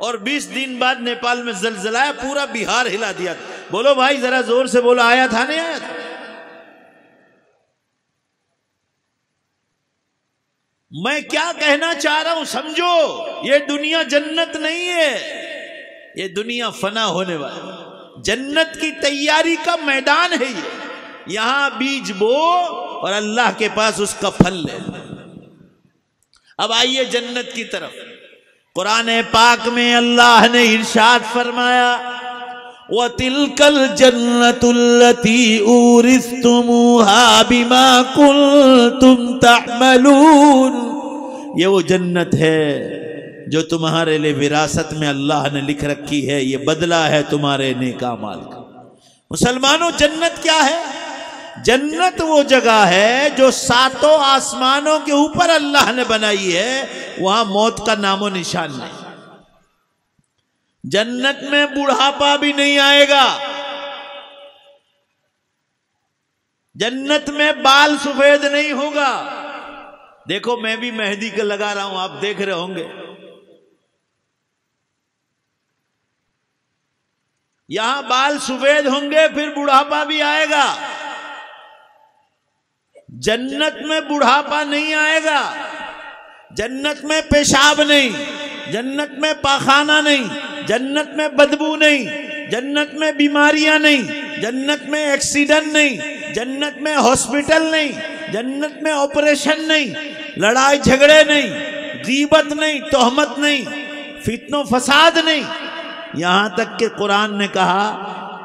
और 20 दिन बाद नेपाल में जलजलाया, पूरा बिहार हिला दिया था। बोलो भाई, जरा ज़ोर से बोलो, आया था, नहीं आया था? मैं क्या कहना चाह रहा हूँ, समझो, ये दुनिया जन्नत नहीं है। ये दुनिया फना होने वाली। जन्नत की तैयारी का मैदान है ये। यहाँ बीज बो और अल्लाह के पास उसका फल ले अब आइए जन्नत की तरफ़। कुरान पाक में अल्लाह ने इरशाद फरमाया, व तिलकल जन्नतुल्लती उरिस्तुमुहा बिमा कुंतुम तअमलून। ये वो जन्नत है। जो तुम्हारे लिए विरासत में अल्लाह ने लिख रखी है, ये बदला है तुम्हारे नेका माल का। मुसलमानों, जन्नत क्या है? जन्नत वो जगह है जो सातों आसमानों के ऊपर अल्लाह ने बनाई है, वहाँ मौत का नामो निशान नहीं। जन्नत में बुढ़ापा भी नहीं आएगा। जन्नत में बाल सफ़ेद नहीं होगा। देखो, मैं भी मेहंदी का लगा रहा हूँ, आप देख रहे होंगे। यहाँ बाल सफ़ेद होंगे, फिर बुढ़ापा भी आएगा। जन्नत में बुढ़ापा नहीं आएगा। जन्नत में पेशाब नहीं। जन्नत में पाखाना नहीं। जन्नत में बदबू नहीं। जन्नत में बीमारियाँ नहीं। जन्नत में एक्सीडेंट नहीं। जन्नत में हॉस्पिटल नहीं। जन्नत में ऑपरेशन नहीं। लड़ाई झगड़े नहीं। गीबत नहीं, तोहमत नहीं। फितनो फसाद नहीं। यहाँ तक कि कुरान ने कहा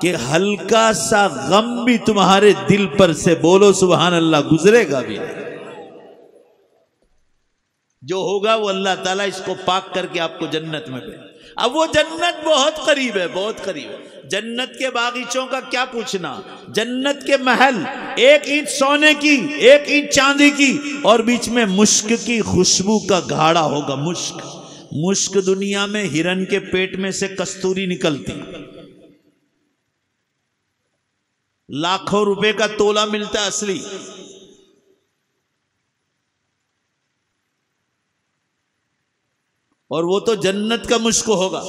कि हल्का सा गम भी तुम्हारे दिल पर से बोलो सुबहान अल्लाह गुजरेगा भी जो होगा वो अल्लाह ताला इसको पाक करके आपको जन्नत में दे अब वो जन्नत बहुत करीब है, बहुत करीब है। जन्नत के बागीचों का क्या पूछना? जन्नत के महल, एक ईंट सोने की, एक ईंट चांदी की, और बीच में मुश्क की खुशबू का घाड़ा होगा, मुश्क। मुश्क दुनिया में हिरन के पेट में से कस्तूरी निकलती। लाखों रुपए का तोला मिलता असली। और वो तो जन्नत का मुश्क होगा।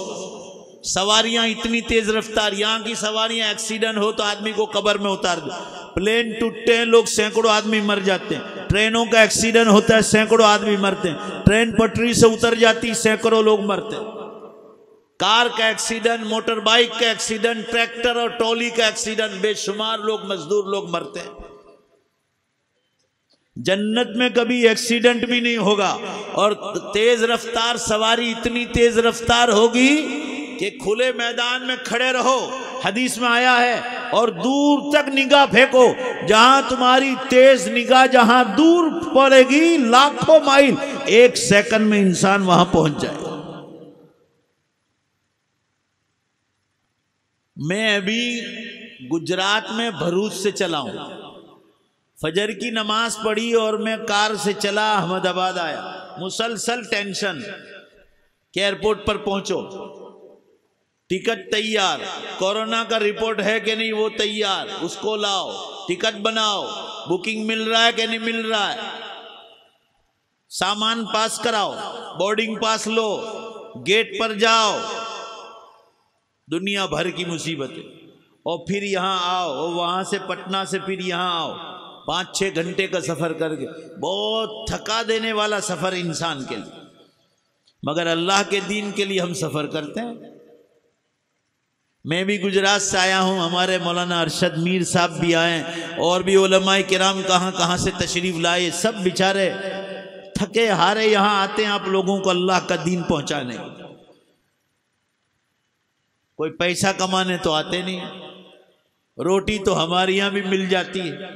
सवारियाँ इतनी तेज रफ्तार, यहाँ की सवारियाँ एक्सीडेंट हो तो आदमी को कबर में उतार दो। प्लेन टूटते हैं, लोग सैकड़ों आदमी मर जाते हैं। ट्रेनों का एक्सीडेंट होता है, सैकड़ों आदमी मरते हैं। ट्रेन पटरी से उतर जाती, सैकड़ों लोग मरते हैं। कार का एक्सीडेंट मोटर बाइक का एक्सीडेंट ट्रैक्टर और ट्रॉली का एक्सीडेंट बेशुमार लोग, मजदूर लोग मरते हैं। जन्नत में कभी एक्सीडेंट भी नहीं होगा। और तेज रफ्तार, सवारी इतनी तेज रफ्तार होगी कि खुले मैदान में खड़े रहो। हदीस में आया है, और दूर तक निगाह फेंको, जहाँ तुम्हारी तेज निगाह जहाँ दूर पड़ेगी लाखों माइल, एक सेकंड में इंसान वहाँ पहुँच जाए। मैं अभी गुजरात में भरूच से चला हूँ। फजर की नमाज़ पढ़ी और मैं कार से चला, अहमदाबाद आया। मुसलसल टेंशन, के एयरपोर्ट पर पहुंचो। टिकट तैयार। कोरोना का रिपोर्ट है कि नहीं वो तैयार। उसको लाओ। टिकट बनाओ। बुकिंग मिल रहा है कि नहीं मिल रहा है? सामान पास कराओ। बोर्डिंग पास लो। गेट पर जाओ। दुनिया भर की मुसीबतें। और फिर यहाँ आओ। और वहाँ से पटना से फिर यहाँ आओ। पाँच छह घंटे का सफ़र करके। बहुत थका देने वाला सफ़र इंसान के लिए। मगर अल्लाह के दीन के लिए हम सफ़र करते हैं। मैं भी गुजरात से आया हूँ हमारे मौलाना अरशद मीर साहब भी आए और भी ओलमाए किराम कहाँ कहाँ से तशरीफ़ लाए सब बेचारे थके हारे यहाँ आते हैं आप लोगों को अल्लाह का दीन पहुँचाने। कोई पैसा कमाने तो आते नहीं रोटी तो हमारे यहाँ भी मिल जाती है।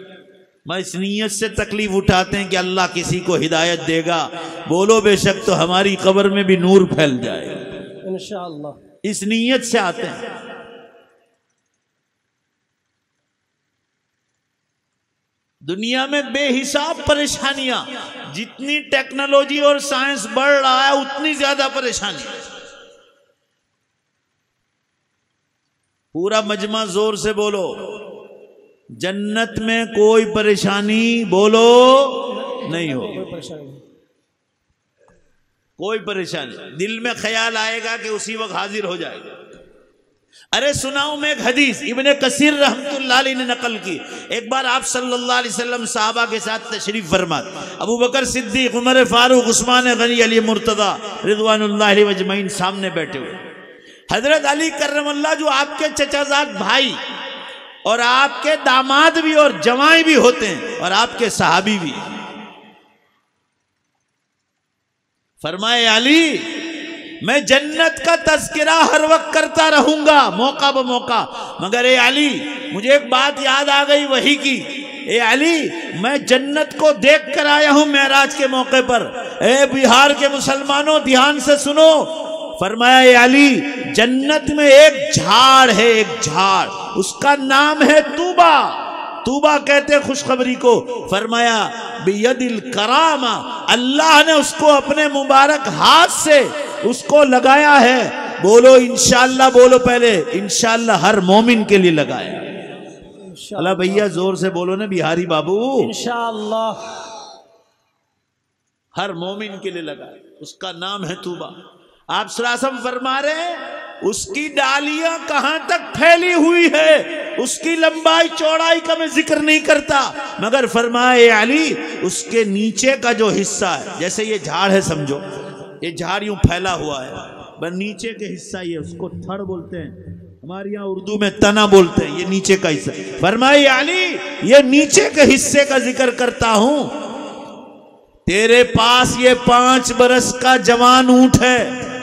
मैं इस नीयत से तकलीफ़ उठाते हैं कि अल्लाह किसी को हिदायत देगा। बोलो बेशक तो हमारी कब्र में भी नूर फैल जाएगा इंशाअल्लाह इस नीयत से आते हैं। दुनिया में बेहिसाब परेशानियाँ। जितनी टेक्नोलॉजी और साइंस बढ़ रहा है उतनी ज़्यादा परेशानी। पूरा मजमा ज़ोर से बोलो। जन्नत में कोई परेशानी बोलो नहीं हो। कोई परेशानी कोई परेशानी। दिल में ख्याल आएगा कि उसी वक्त हाजिर हो जाएगा। अरे सुनाऊं मैं एक हदीस, इब्ने कसीर रहमतुल्लाह ने नकल की। एक बार आप सल्लल्लाहु अलैहि वसल्लम साहबा के साथ तशरीफ़ फरमा। अबू बकर सिद्दीक, उमर फारूक, उस्मान गनी, अली मुर्तदा रिजवानुल्लाह अलैहि वजमईन सामने बैठे हुए। हज़रत अली करमल्ला, जो आपके चचाजाद भाई और आपके दामाद भी और जवाई भी होते हैं और आपके सहाबी भी। फरमाए, अली मैं जन्नत का तस्करा हर वक्त करता रहूँगा। मौका ब मौका। मगर ए अली, मुझे एक बात याद आ गई वही की। ए अली, मैं जन्नत को देख कर आया हूँ महराज के मौके पर। ए बिहार के मुसलमानों, ध्यान से सुनो। फरमाया, ए अली, जन्नत में एक झाड़ है, एक झाड़। उसका नाम है तूबा। तूबा कहते खुशखबरी को। फरमाया बियदिल करामा अल्लाह ने उसको अपने मुबारक हाथ से उसको लगाया है। बोलो इंशाल्लाह बोलो पहले इनशाला हर मोमिन के लिए लगाया अल्लाह भैया ज़ोर से बोलो ना बिहारी बाबू। इंशाअल्लाह हर मोमिन के लिए लगाया उसका नाम है तूबा। आप सरासम फरमा रहे हैं उसकी डालियाँ कहाँ तक फैली हुई है? उसकी लंबाई, चौड़ाई का मैं ज़िक्र नहीं करता। मगर फरमाए अली, उसके नीचे का जो हिस्सा है, जैसे ये झाड़ है समझो, ये झाड़ यूँ फैला हुआ है बस नीचे के हिस्सा ये उसको थड़ बोलते हैं। हमारे यहाँ उर्दू में तना बोलते हैं, ये नीचे का हिस्सा। फरमाए अली, ये नीचे के हिस्से का ज़िक्र करता हूँ। तेरे पास ये पाँच बरस का जवान ऊँट है।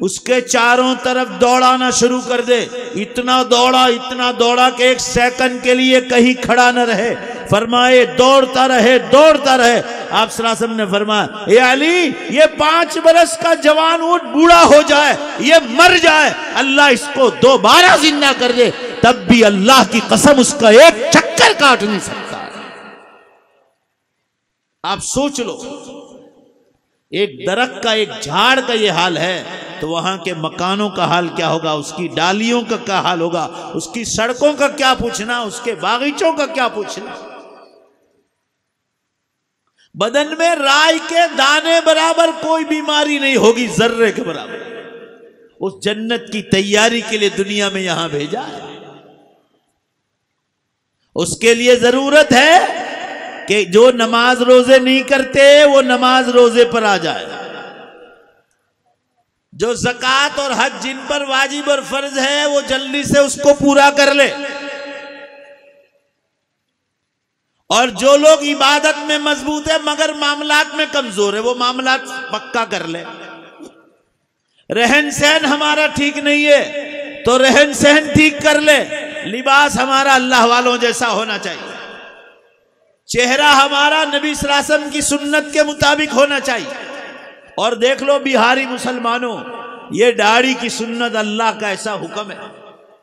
उसके चारों तरफ़ दौड़ाना शुरू कर दे। इतना दौड़ा इतना दौड़ा कि एक सेकंड के लिए कहीं खड़ा न रहे। फरमाए, दौड़ता रहे दौड़ता रहे। आप सरासम ने फरमाया ये अली, ये पाँच बरस का जवान ऊँट बूढ़ा हो जाए, ये मर जाए। अल्लाह इसको दोबारा ज़िंदा कर दे, तब भी अल्लाह की कसम उसका एक चक्कर काट नहीं सकता। आप सोच लो, एक दरख्त का, एक झाड़ का ये हाल है। तो वहाँ के मकानों का हाल क्या होगा? उसकी डालियों का क्या हाल होगा? उसकी सड़कों का क्या पूछना? उसके बागीचों का क्या पूछना? बदन में राय के दाने बराबर कोई बीमारी नहीं होगी, जर्रे के बराबर। उस जन्नत की तैयारी के लिए दुनिया में यहाँ भेजा है। उसके लिए ज़रूरत है कि जो नमाज़ रोज़े नहीं करते, वो नमाज़ रोज़े पर आ जाए। जो जक़ात और हज जिन पर वाजिब और फ़र्ज़ है, वो जल्दी से उसको पूरा कर ले। और जो लोग इबादत में मज़बूत है, मगर मामलात में कमज़ोर है, वो मामलात पक्का कर ले। रहन सहन हमारा ठीक नहीं है तो रहन सहन ठीक कर ले। लिबास हमारा अल्लाह वालों जैसा होना चाहिए। चेहरा हमारा नबी सलासम की सुन्नत के मुताबिक होना चाहिए। और देख लो बिहारी मुसलमानों, ये दाढ़ी की सुन्नत अल्लाह का ऐसा हुक्म है।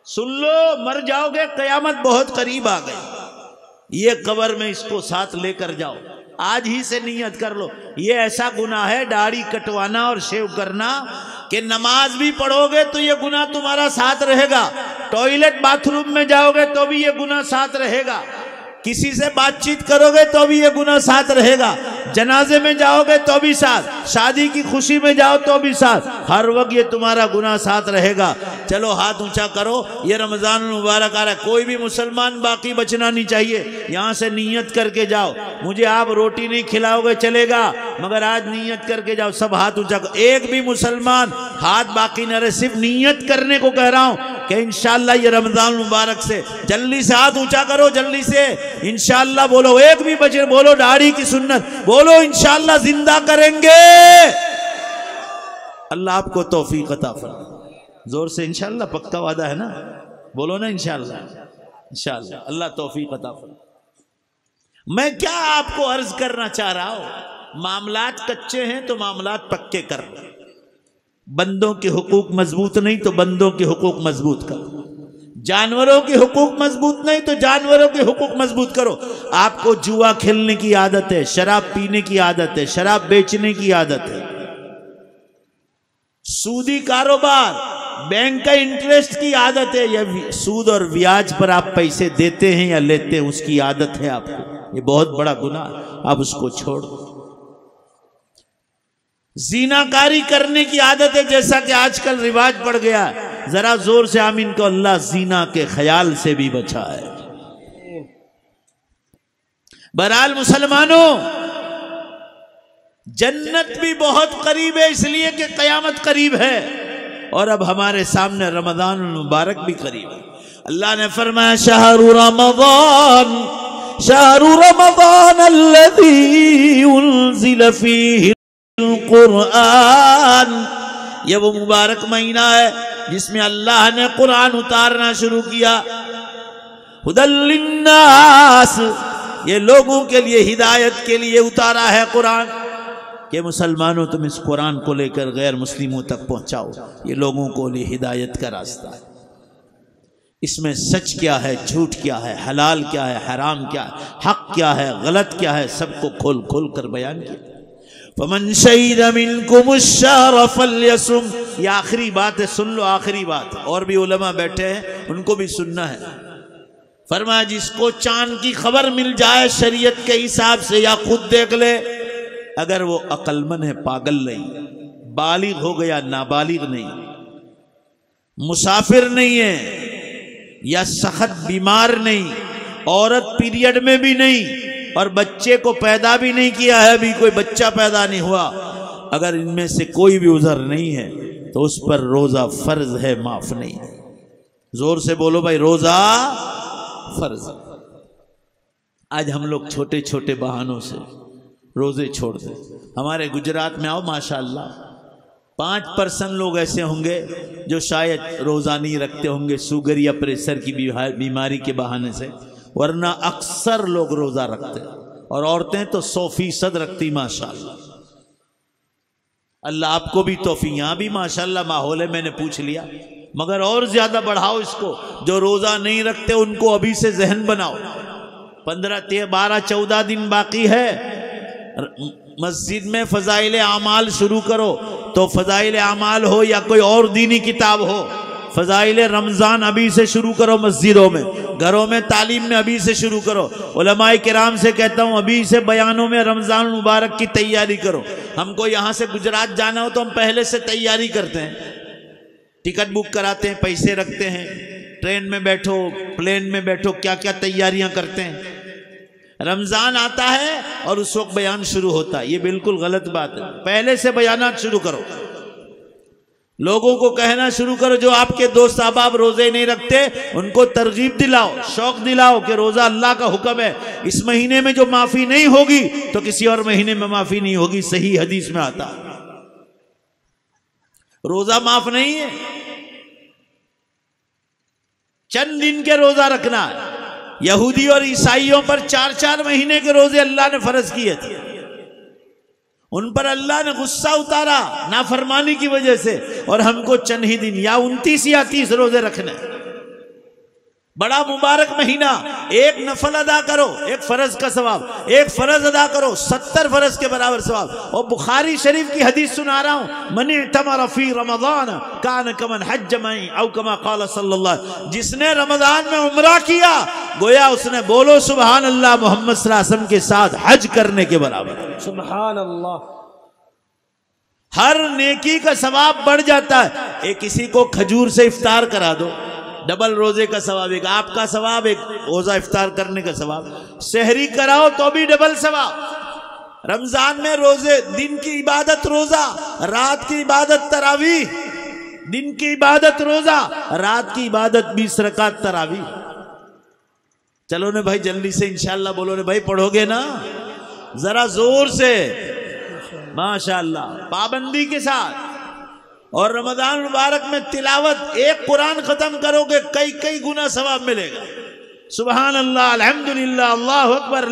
सुन लो, मर जाओगे, कयामत बहुत करीब आ गई। ये कबर में इसको साथ लेकर जाओ। आज ही से नियत कर लो। ये ऐसा गुना है, दाढ़ी कटवाना और शेव करना, कि नमाज़ भी पढ़ोगे तो ये गुना तुम्हारा साथ रहेगा। टॉयलेट बाथरूम में जाओगे तो भी ये गुना साथ रहेगा। किसी से बातचीत करोगे तो भी ये गुना साथ रहेगा। जनाजे में जाओगे तो भी साथ, शादी की खुशी में जाओ तो भी साथ। हर वक्त ये तुम्हारा गुना साथ रहेगा। चलो, हाथ ऊँचा करो। ये रमज़ान मुबारक आ रहा है। कोई भी मुसलमान बाकी बचना नहीं चाहिए। यहाँ से नीयत करके जाओ। मुझे आप रोटी नहीं खिलाओगे, चलेगा। मगर आज नीयत करके जाओ। सब हाथ ऊँचा करो। एक भी मुसलमान हाथ बाकी न रहे, सिर्फ़ नीयत करने को कह रहा हूँ कि इंशाल्लाह ये रमज़ान मुबारक से जल्दी से हाथ ऊँचा करो, जल्दी से। इंशाल्लाह बोलो, एक भी बचे बोलो दाढ़ी की सुन्नत। बोलो, इंशाल्लाह ज़िंदा करेंगे। अल्लाह आपको अता फरमा। ज़ोर से इंशाल्लाह, पक्का वादा है ना? बोलो ना इंशाल्लाह। इंशाल्लाह, अल्लाह अता फरमा। मैं क्या आपको अर्ज़ करना चाह रहा हूँ? मामलात कच्चे हैं तो मामलात पक्के कर बंदों के हुकूक मज़बूत नहीं तो बंदों के हुकूक मज़बूत करो जानवरों के हुकूक मज़बूत नहीं तो जानवरों के हुकूक मज़बूत करो। आपको जुआ खेलने की आदत है, शराब पीने की आदत है, शराब बेचने की आदत है। सूदी कारोबार, बैंक का इंटरेस्ट की आदत है, या सूद और ब्याज पर आप पैसे देते हैं या लेते हैं, उसकी आदत है आपको। ये बहुत बड़ा गुना आप उसको छोड़ दो। जीनाकारी करने की आदत है जैसा कि आजकल रिवाज पड़ गया। जरा ज़ोर से आमीन को अल्लाह जीना के ख्याल से भी बचा है बहरहाल मुसलमानों, जन्नत भी बहुत करीब है, इसलिए कि कयामत करीब है। और अब हमारे सामने रमज़ान मुबारक भी करीब है। अल्लाह ने फरमाया, शहरु रमज़ान शहरु रमज़ान कुरान ये वो मुबारक महीना है, जिसमें अल्लाह ने कुरान उतारना शुरू किया। हुदल्लिन्नास ये लोगों के लिए, हिदायत के लिए उतारा है कुरान। कि मुसलमानों, तुम इस कुरान को लेकर गैर मुस्लिमों तक पहुंचाओ। ये लोगों को लिए हिदायत का रास्ता है। इसमें सच क्या है, झूठ क्या है, हलाल क्या है, हराम क्या है, हक क्या है, गलत क्या है, सबको खोल खोल कर बयान किया। ये आखिरी बात है सुन लो आखिरी बात और भी उलमा बैठे हैं उनको भी सुनना है फरमाया जिसको चाँद की खबर मिल जाए शरीयत के हिसाब से या खुद देख ले अगर वो अकलमन है पागल नहीं बालिग हो गया नाबालिग नहीं मुसाफिर नहीं है या सख्त बीमार नहीं औरत पीरियड में भी नहीं और बच्चे को पैदा भी नहीं किया है, अभी कोई बच्चा पैदा नहीं हुआ। अगर इनमें से कोई भी उजर नहीं है तो उस पर रोजा फ़र्ज़ है, माफ़ नहीं ज़ोर से बोलो भाई, रोजा फ़र्ज़ आज हम लोग छोटे छोटे बहानों से रोज़े छोड़ दे। हमारे गुजरात में आओ, माशाल्लाह। पाँच परसेंट लोग ऐसे होंगे जो शायद रोज़ा नहीं रखते होंगे, शुगर या प्रेशर की बीमारी के बहाने से। वरना अक्सर लोग रोज़ा रखते और औरतें तो सौ फ़ीसद रखती, माशाल्लाह। अल्लाह आपको भी तोहफी यहाँ भी, माशाल्लाह, माहौल है, मैंने पूछ लिया। मगर और ज़्यादा बढ़ाओ इसको, जो रोजा नहीं रखते, उनको अभी से जहन बनाओ। पंद्रह तेरह बारह, चौदह दिन बाकी है। मस्जिद में फजाइल अमाल शुरू करो तो फजाइल अमाल हो या कोई और दीनी किताब हो फजाइल रमज़ान अभी से शुरू करो मस्जिदों में। घरों में तालीम में अभी से शुरू करो। उलमाए किराम से कहता हूँ, अभी से बयानों में रमज़ान मुबारक की तैयारी करो। हमको यहाँ से गुजरात जाना हो तो हम पहले से तैयारी करते हैं। टिकट बुक कराते हैं, पैसे रखते हैं। ट्रेन में बैठो, प्लेन में बैठो क्या क्या तैयारियाँ करते हैं। रमज़ान आता है और उस वक्त बयान शुरू होता है। ये बिल्कुल गलत बात है। पहले से बयान शुरू करो। लोगों को कहना शुरू करो, जो आपके दोस्त अहबाब रोज़े नहीं रखते, उनको तरगीब दिलाओ, शौक दिलाओ कि रोजा अल्लाह का हुक्म है। इस महीने में जो माफ़ी नहीं होगी तो किसी और महीने में माफ़ी नहीं होगी, सही हदीस में आता। रोजा माफ़ नहीं है। चंद दिन के रोजा रखना। यहूदी और ईसाइयों पर चार चार महीने के रोज़े अल्लाह ने फ़र्ज़ किए थे। उन पर अल्लाह ने गुस्सा उतारा नाफरमानी की वजह से और हमको चंद ही दिन या उनतीस या तीस रोज़े रखने बड़ा मुबारक महीना। एक नफल अदा करो एक फ़र्ज़ का सवाब एक फ़र्ज़ अदा करो सत्तर फ़र्ज़ के बराबर सवाब और बुखारी शरीफ की हदीस सुना रहा हूँ मनी तमरफी रमज़ान कान कमन हज मई कमा काल सल्लल्लाहु जिसने रमज़ान में उम्र किया गोया उसने बोलो सुबहान अल्लाह मोहम्मद के साथ हज करने के बराबर सुबहान अल्लाह हर नेकी का सवाब बढ़ जाता है। एक किसी को खजूर से इफ्तार करा दो। डबल रोज़े का सवाब एक, आपका सवाब एक, रोजा इफ्तार करने का सवाब। शहरी कराओ तो भी डबल सवाब। रमज़ान में रोज़े, दिन की इबादत रोजा, रात की इबादत तरावी। दिन की इबादत रोजा, रात की इबादत बीस रकात तरावी। चलो ने भाई, जल्दी से इंशाल्लाह बोलो ने भाई, पढ़ोगे ना? जरा ज़ोर से। माशाल्लाह, पाबंदी के साथ। और रमज़ान मुबारक में तिलावत एक कुरान खत्म करोगे कई कई गुना सवाब मिलेगा। सुबह अल्लाह अल्लाह अकबर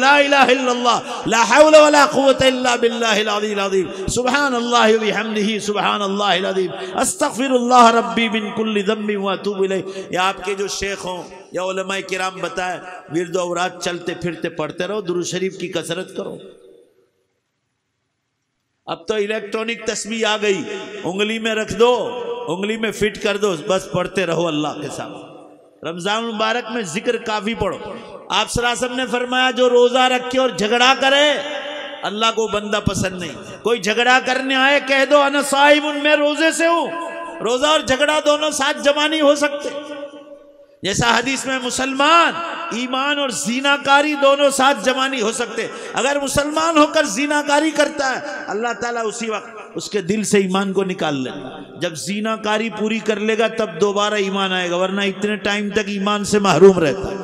अल्लाहिल अज़ीम। अस्तगफिरुल्लाह रब्बी अतूबु इलैह। या आपके जो शेख हों, या किराम बताए विरद औरात चलते फिरते पढ़ते रहो, दुरूद शरीफ की कसरत करो। अब तो इलेक्ट्रॉनिक तस्वीर आ गई। उंगली में रख दो, उंगली में फिट कर दो, बस पढ़ते रहो अल्लाह के साथ रमज़ान मुबारक में ज़िक्र काफ़ी पढ़ो। आप सरासम ने फरमाया, जो रोजा रखे और झगड़ा करे, अल्लाह को बंदा पसंद नहीं। कोई झगड़ा करने आए, कह दो, अन साहिब मैं रोज़े से हूँ। रोजा और झगड़ा दोनों साथ जमा नहीं हो सकते। जैसा हदीस में मुसलमान, ईमान और जीनाकारी दोनों साथ जमा नहीं हो सकते अगर मुसलमान होकर जीनाकारी करता है, अल्लाह ताला उसी वक्त उसके दिल से ईमान को निकाल ले। जब जीनाकारी पूरी कर लेगा, तब दोबारा ईमान आएगा, वरना इतने टाइम तक ईमान से महरूम रहता है।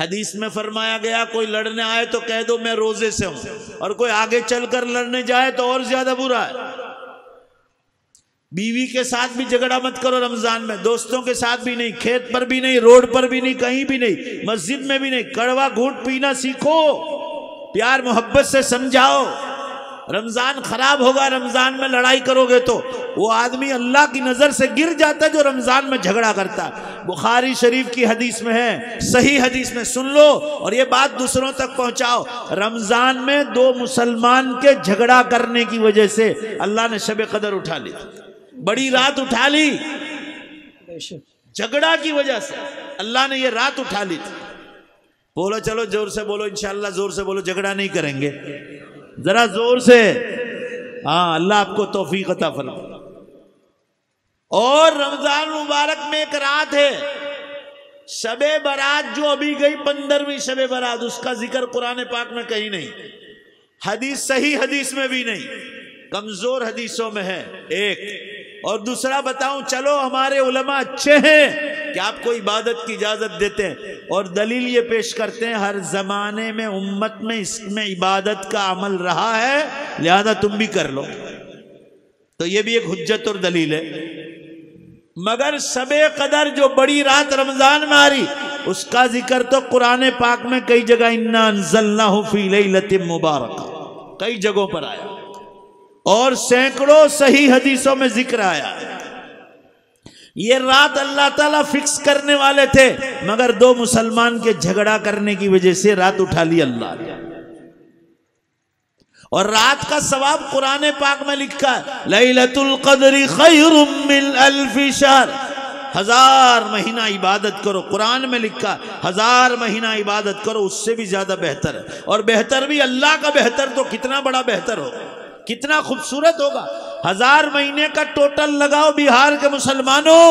हदीस में फरमाया गया, कोई लड़ने आए तो कह दो, मैं रोज़े से हूँ। और कोई आगे चलकर लड़ने जाए तो और ज़्यादा बुरा है। बीवी के साथ भी झगड़ा मत करो रमज़ान में, दोस्तों के साथ भी नहीं, खेत पर भी नहीं, रोड पर भी नहीं, कहीं भी नहीं, मस्जिद में भी नहीं, कड़वा घूट पीना सीखो, प्यार मोहब्बत से समझाओ। रमज़ान खराब होगा, रमज़ान में लड़ाई करोगे तो। वो आदमी अल्लाह की नज़र से गिर जाता है जो रमज़ान में झगड़ा करता बुखारी शरीफ की हदीस में है, सही हदीस में सुन लो और ये बात दूसरों तक पहुंचाओ। रमज़ान में दो मुसलमान के झगड़ा करने की वजह से अल्लाह ने शब कदर उठा ली। बड़ी रात उठा ली। झगड़ा की वजह से अल्लाह ने ये रात उठा ली थी। बोलो चलो ज़ोर से बोलो इंशाल्लाह ज़ोर से बोलो झगड़ा नहीं करेंगे। जरा ज़ोर से। हाँ अल्लाह आपको तोफीक अता फरमा और रमज़ान मुबारक में एक रात है। शबे बारात जो अभी गई पंद्रहवीं शबे बारात उसका ज़िक्र कुरान पाक में कहीं नहीं। हदीस सही हदीस में भी नहीं। कमज़ोर हदीसों में है। एक और दूसरा बताऊँ, चलो, हमारे उलमा अच्छे हैं। कि आपको इबादत की इजाज़त देते हैं? और दलील ये पेश करते हैं, हर जमाने में, उम्मत में, इसमें इबादत का अमल रहा है, लिहाजा तुम भी कर लो। तो ये भी एक हुज्जत और दलील है। मगर सबे कदर जो बड़ी रात रमज़ान में आ रही, उसका ज़िक्र तो कुरान पाक में कई जगह, इन्ना फ़ी लतिम मुबारक। कई जगहों पर आया। और सैकड़ों सही हदीसों में ज़िक्र आया। ये रात अल्लाह ताला फिक्स करने वाले थे, मगर दो मुसलमान के झगड़ा करने की वजह से रात उठा ली अल्लाह और रात का सवाब कुरान पाक में लिखा है, लैलतुल कदरी खैरुम अल्फी शहर। हज़ार महीना इबादत करो, कुरान में लिखा हज़ार महीना इबादत करो, उससे भी ज़्यादा बेहतर है। और बेहतर भी अल्लाह का बेहतर तो कितना बड़ा बेहतर होगा? कितना खूबसूरत होगा। हज़ार महीने का टोटल लगाओ बिहार के मुसलमानों।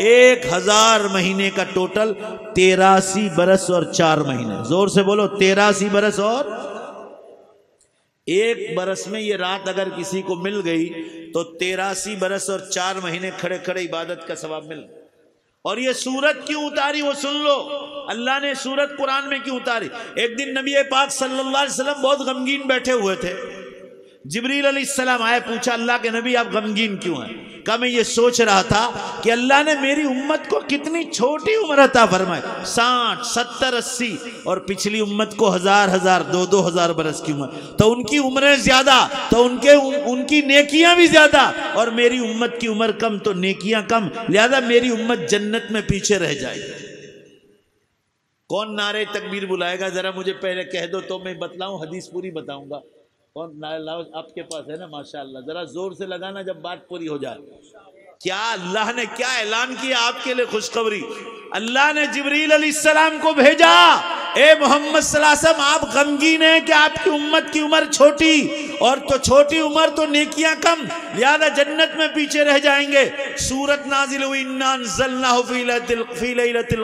एक हज़ार महीने का टोटल तेरासी बरस और चार महीने। ज़ोर से बोलो, तेरासी बरस और एक बरस में ये रात अगर किसी को मिल गई तो तेरासी बरस और चार महीने खड़े खड़े इबादत का सवाब मिल। और ये सूरत क्यों उतारी, वो सुन लो। अल्लाह ने सूरत कुरान में क्यों उतारी? एक दिन नबी पाक सल्लल्लाहु अलैहि वसल्लम बहुत गमगीन बैठे हुए थे। जबरील सलाम आए पूछा अल्लाह के नबी आप गमगीन क्यों हैं? कहा मैं ये सोच रहा था कि अल्लाह ने मेरी उम्मत को कितनी छोटी उम्र था फरमाए साठ सत्तर अस्सी और पिछली उम्मत को हज़ार हज़ार दो दो हज़ार बरस की उम्र। तो उनकी उम्रें ज़्यादा तो उनके उन, उनकी नेकियाँ भी ज़्यादा और मेरी उम्मत की उम्र कम तो नेकियाँ कम लिहाजा मेरी उम्मत जन्नत में पीछे रह जाएगी। कौन नारे तकबीर बुलाएगा? जरा मुझे पहले कह दो तो मैं बतलाऊं हदीस पूरी बताऊँगा। कौन लाओ, आपके पास है ना, माशाल्लाह। जरा ज़ोर से लगाना जब बात पूरी हो जाए। क्या अल्लाह ने क्या ऐलान किया आपके लिए खुशखबरी? अल्लाह ने जबरील सलाम को भेजा। ए मोहम्मद सलासम आप गमगीन हैं कि आपकी उम्मत की उम्र छोटी, और तो छोटी उम्र तो नेकियाँ कम, लिहाजा जन्नत में पीछे रह जाएँगे। सूरत नाजिल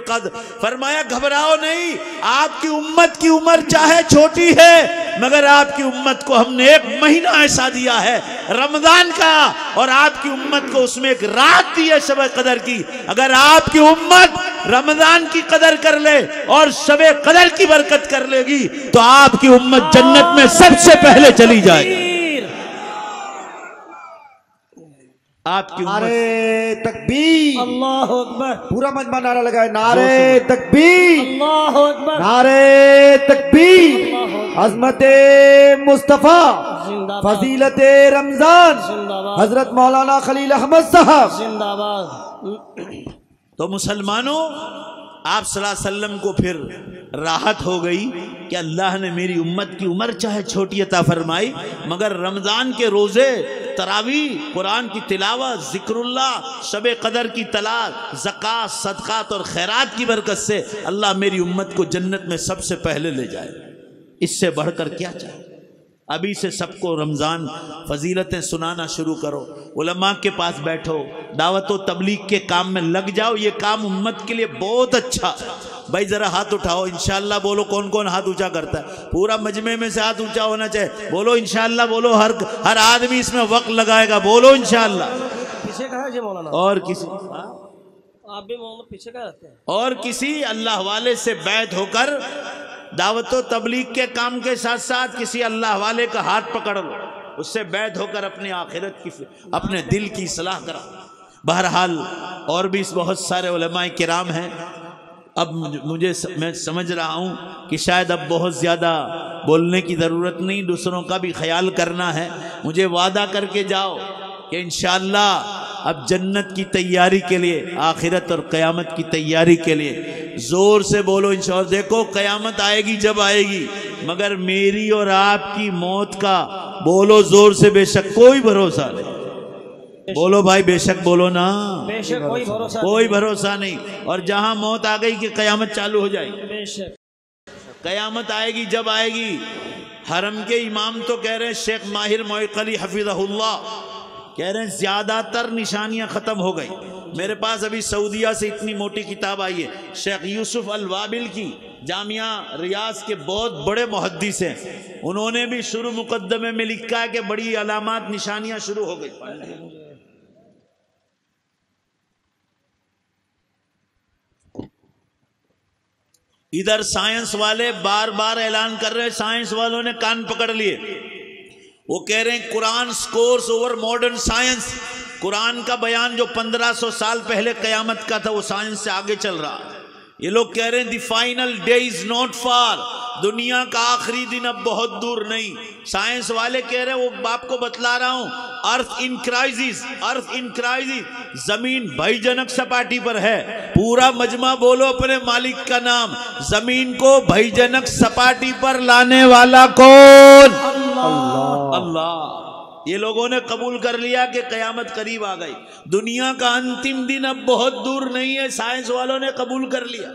कद फरमाया, घबराओ नहीं, आपकी उम्मत की उम्र चाहे छोटी है, मगर आपकी उम्मत को हमने एक महीना ऐसा दिया है, रमज़ान का, और आपकी उम्मत को उसमें एक रात दी है शब कदर की। अगर आपकी उम्मत रमज़ान की कदर कर ले, और शब कदर की बरकत कर लेगी तो आपकी उम्मत जन्नत में सबसे पहले चली जाएगी। आपकी नारे तकबीर। अल्लाह अकबर। पूरा मजमा नारा लगाए नारे तकबीर। अल्लाह अकबर। नारे तकबीर। अजमत मुस्तफ़ा फजीलत रमज़ान। हज़रत मौलाना खलील अहमद साहब। जिंदाबाद। तो मुसलमानों आप सल्लम को फिर राहत हो गई कि अल्लाह ने मेरी उम्मत की उम्र चाहे छोटी अता फरमाई, मगर रमज़ान के रोज़े तरावी, कुरान की तिलावत, जिक्रुल्लाह, शब कदर की तलाश, जक़ात, सदक़ात और खैरात की बरकत से अल्लाह मेरी उम्मत को जन्नत में सबसे पहले ले जाए। इससे बढ़कर क्या चाहिए अभी से सबको रमज़ान फजीलतें सुनाना शुरू करो। उलमा के पास बैठो। दावत व तबलीग के काम में लग जाओ। ये काम उम्मत के लिए बहुत अच्छा। भाई ज़रा हाथ उठाओ। इंशाल्लाह बोलो कौन कौन हाथ ऊँचा करता है। पूरा मजमे में से हाथ ऊँचा होना चाहिए। बोलो इंशाल्लाह बोलो हर हर आदमी इसमें वक्त लगाएगा। बोलो इंशाल्लाह। पीछे कहा जी मौलाना? और किसी आप भी मोहम्मद पीछे कहा रहते हैं? और किसी अल्लाह वाले से बैत होकर दावत तबलीग के काम के साथ साथ किसी अल्लाह वाले का हाथ पकड़ लो। उससे बैत होकर अपने आखिरत की अपने दिल की सलाह करा। बहरहाल, और भी बहुत सारे किराम हैं। अब मुझे- मैं समझ रहा हूँ कि शायद अब बहुत ज़्यादा बोलने की ज़रूरत नहीं, दूसरों का भी ख्याल करना है। मुझे वादा करके जाओ कि इन अब जन्नत की तैयारी के लिए आखिरत और क़यामत की तैयारी के लिए ज़ोर से बोलो इंशाल्लाह। देखो क़यामत आएगी जब आएगी मगर मेरी और आपकी मौत का बोलो ज़ोर से बेशक कोई भरोसा नहीं। बोलो भाई बेशक बोलो ना। बेशक कोई भरोसा कोई भरोसा नहीं। और जहाँ मौत आ गई कि कयामत चालू हो जाएगी। बेशक। कयामत आएगी जब आएगी। हरम के इमाम तो कह रहे हैं शेख माहिर मोकली हफिज़ल्ला कह रहे हैं, ज़्यादातर निशानियाँ ख़त्म हो गई। मेरे पास अभी सऊदिया से इतनी मोटी किताब आई है। शेख यूसुफ अल वाबिल की, जामिया रियाज के बहुत बड़े मुहद्दिस हैं। उन्होंने भी शुरू मुकदमे में लिखा है कि बड़ी अलामत निशानियाँ शुरू हो गई। इधर साइंस वाले बार बार ऐलान कर रहे साइंस वालों ने कान पकड़ लिए। वो कह रहे हैं, Quran scores over modern science Quran का बयान जो 1500 साल पहले कयामत का था, वो साइंस से आगे चल रहा है। ये लोग कह रहे हैं the final day is not far दुनिया का आखिरी दिन अब बहुत दूर नहीं। साइंस वाले कह रहे हैं वो बाप को बतला रहा हूँ। अर्थ in crisis earth in crisis ज़मीन भयजनक सपाटी पर है। पूरा मजमा बोलो अपने मालिक का नाम। ज़मीन को भयजनक सपाटी पर लाने वाला कौन? अल्लाह। ये लोगों ने कबूल कर लिया कि कयामत करीब आ गई। दुनिया का अंतिम दिन अब बहुत दूर नहीं है साइंस वालों ने कबूल कर लिया।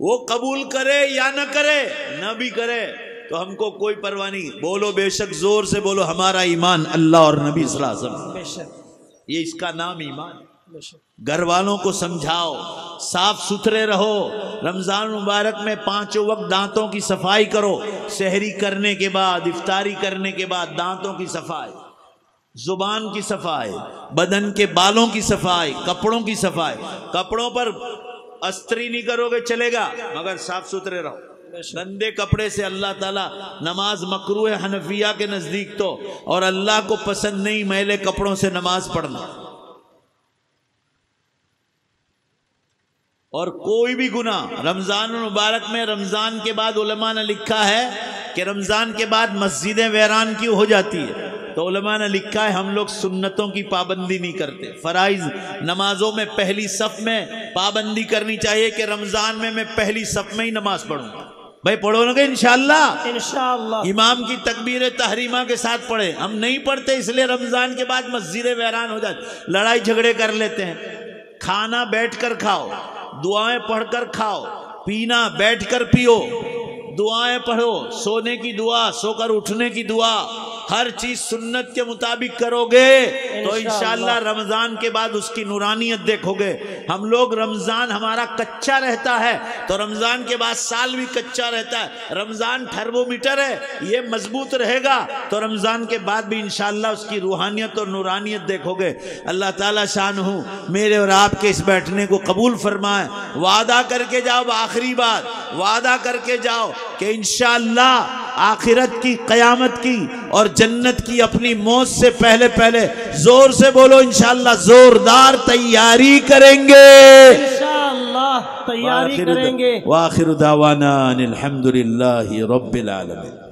वो कबूल करे या ना करे न भी करे तो हमको कोई परवाह नहीं। बोलो बेशक ज़ोर से बोलो हमारा ईमान अल्लाह और नबी बेशक ये इसका नाम ईमान बेशक। घर वालों को समझाओ। साफ़ सुथरे रहो। रमज़ान मुबारक में पाँचों वक्त दांतों की सफ़ाई करो। शहरी करने के बाद, इफ्तारी करने के बाद दांतों की सफ़ाई, ज़ुबान की सफ़ाई, बदन के बालों की सफ़ाई, कपड़ों की सफ़ाई। कपड़ों पर अस्त्री नहीं करोगे, चलेगा, मगर साफ़ सुथरे रहो। गंदे कपड़े से अल्लाह ताला नमाज़ मकरू हनफिया के नज़दीक तो और अल्लाह को पसंद नहीं मैले कपड़ों से नमाज़ पढ़ना। और कोई भी गुना रमज़ान मुबारक में रमज़ान के बाद उलमा ने लिखा है कि रमज़ान के बाद मस्जिदें वैरान क्यों हो जाती है? तो उलमा ने लिखा है हम लोग सुन्नतों की पाबंदी नहीं करते। फराइज नमाजों में पहली सफ में पाबंदी करनी चाहिए कि रमज़ान में मैं पहली सफ में ही नमाज़ पढ़ूँगा भाई पढ़ोगे इंशाल्लाह? इंशाअल्लाह इमाम की तकबीर तहरीमा के साथ पढ़े। हम नहीं पढ़ते इसलिए रमज़ान के बाद मस्जिदें वैरान हो जाती। लड़ाई झगड़े कर लेते हैं। खाना बैठकर खाओ। दुआएँ पढ़कर खाओ, पीना बैठकर पियो। दुआएँ पढ़ो, सोने की दुआ, सोकर उठने की दुआ। हर चीज़ सुन्नत के मुताबिक करोगे तो इंशाल्लाह। रमज़ान के बाद उसकी नूरानियत देखोगे। हम लोग रमज़ान हमारा कच्चा रहता है तो रमज़ान के बाद साल भी कच्चा रहता है। रमज़ान थर्मोमीटर है ये मज़बूत रहेगा तो रमज़ान के बाद भी इंशाल्लाह उसकी रूहानियत और नूरानियत देखोगे। अल्लाह ताला शान हूँ मेरे और आपके इस बैठने को कबूल फरमाए। वादा करके जाओ आखिरी बात वादा करके जाओ कि इंशाल्लाह आखिरत की कयामत की और जन्नत की अपनी मौत से पहले पहले ज़ोर से बोलो इंशाल्लाह जोरदार तैयारी करेंगे। तैयारी करेंगे। वाखिर दावाना अनिल हम्दुलिल्लाहि रब्बिल आलमीन।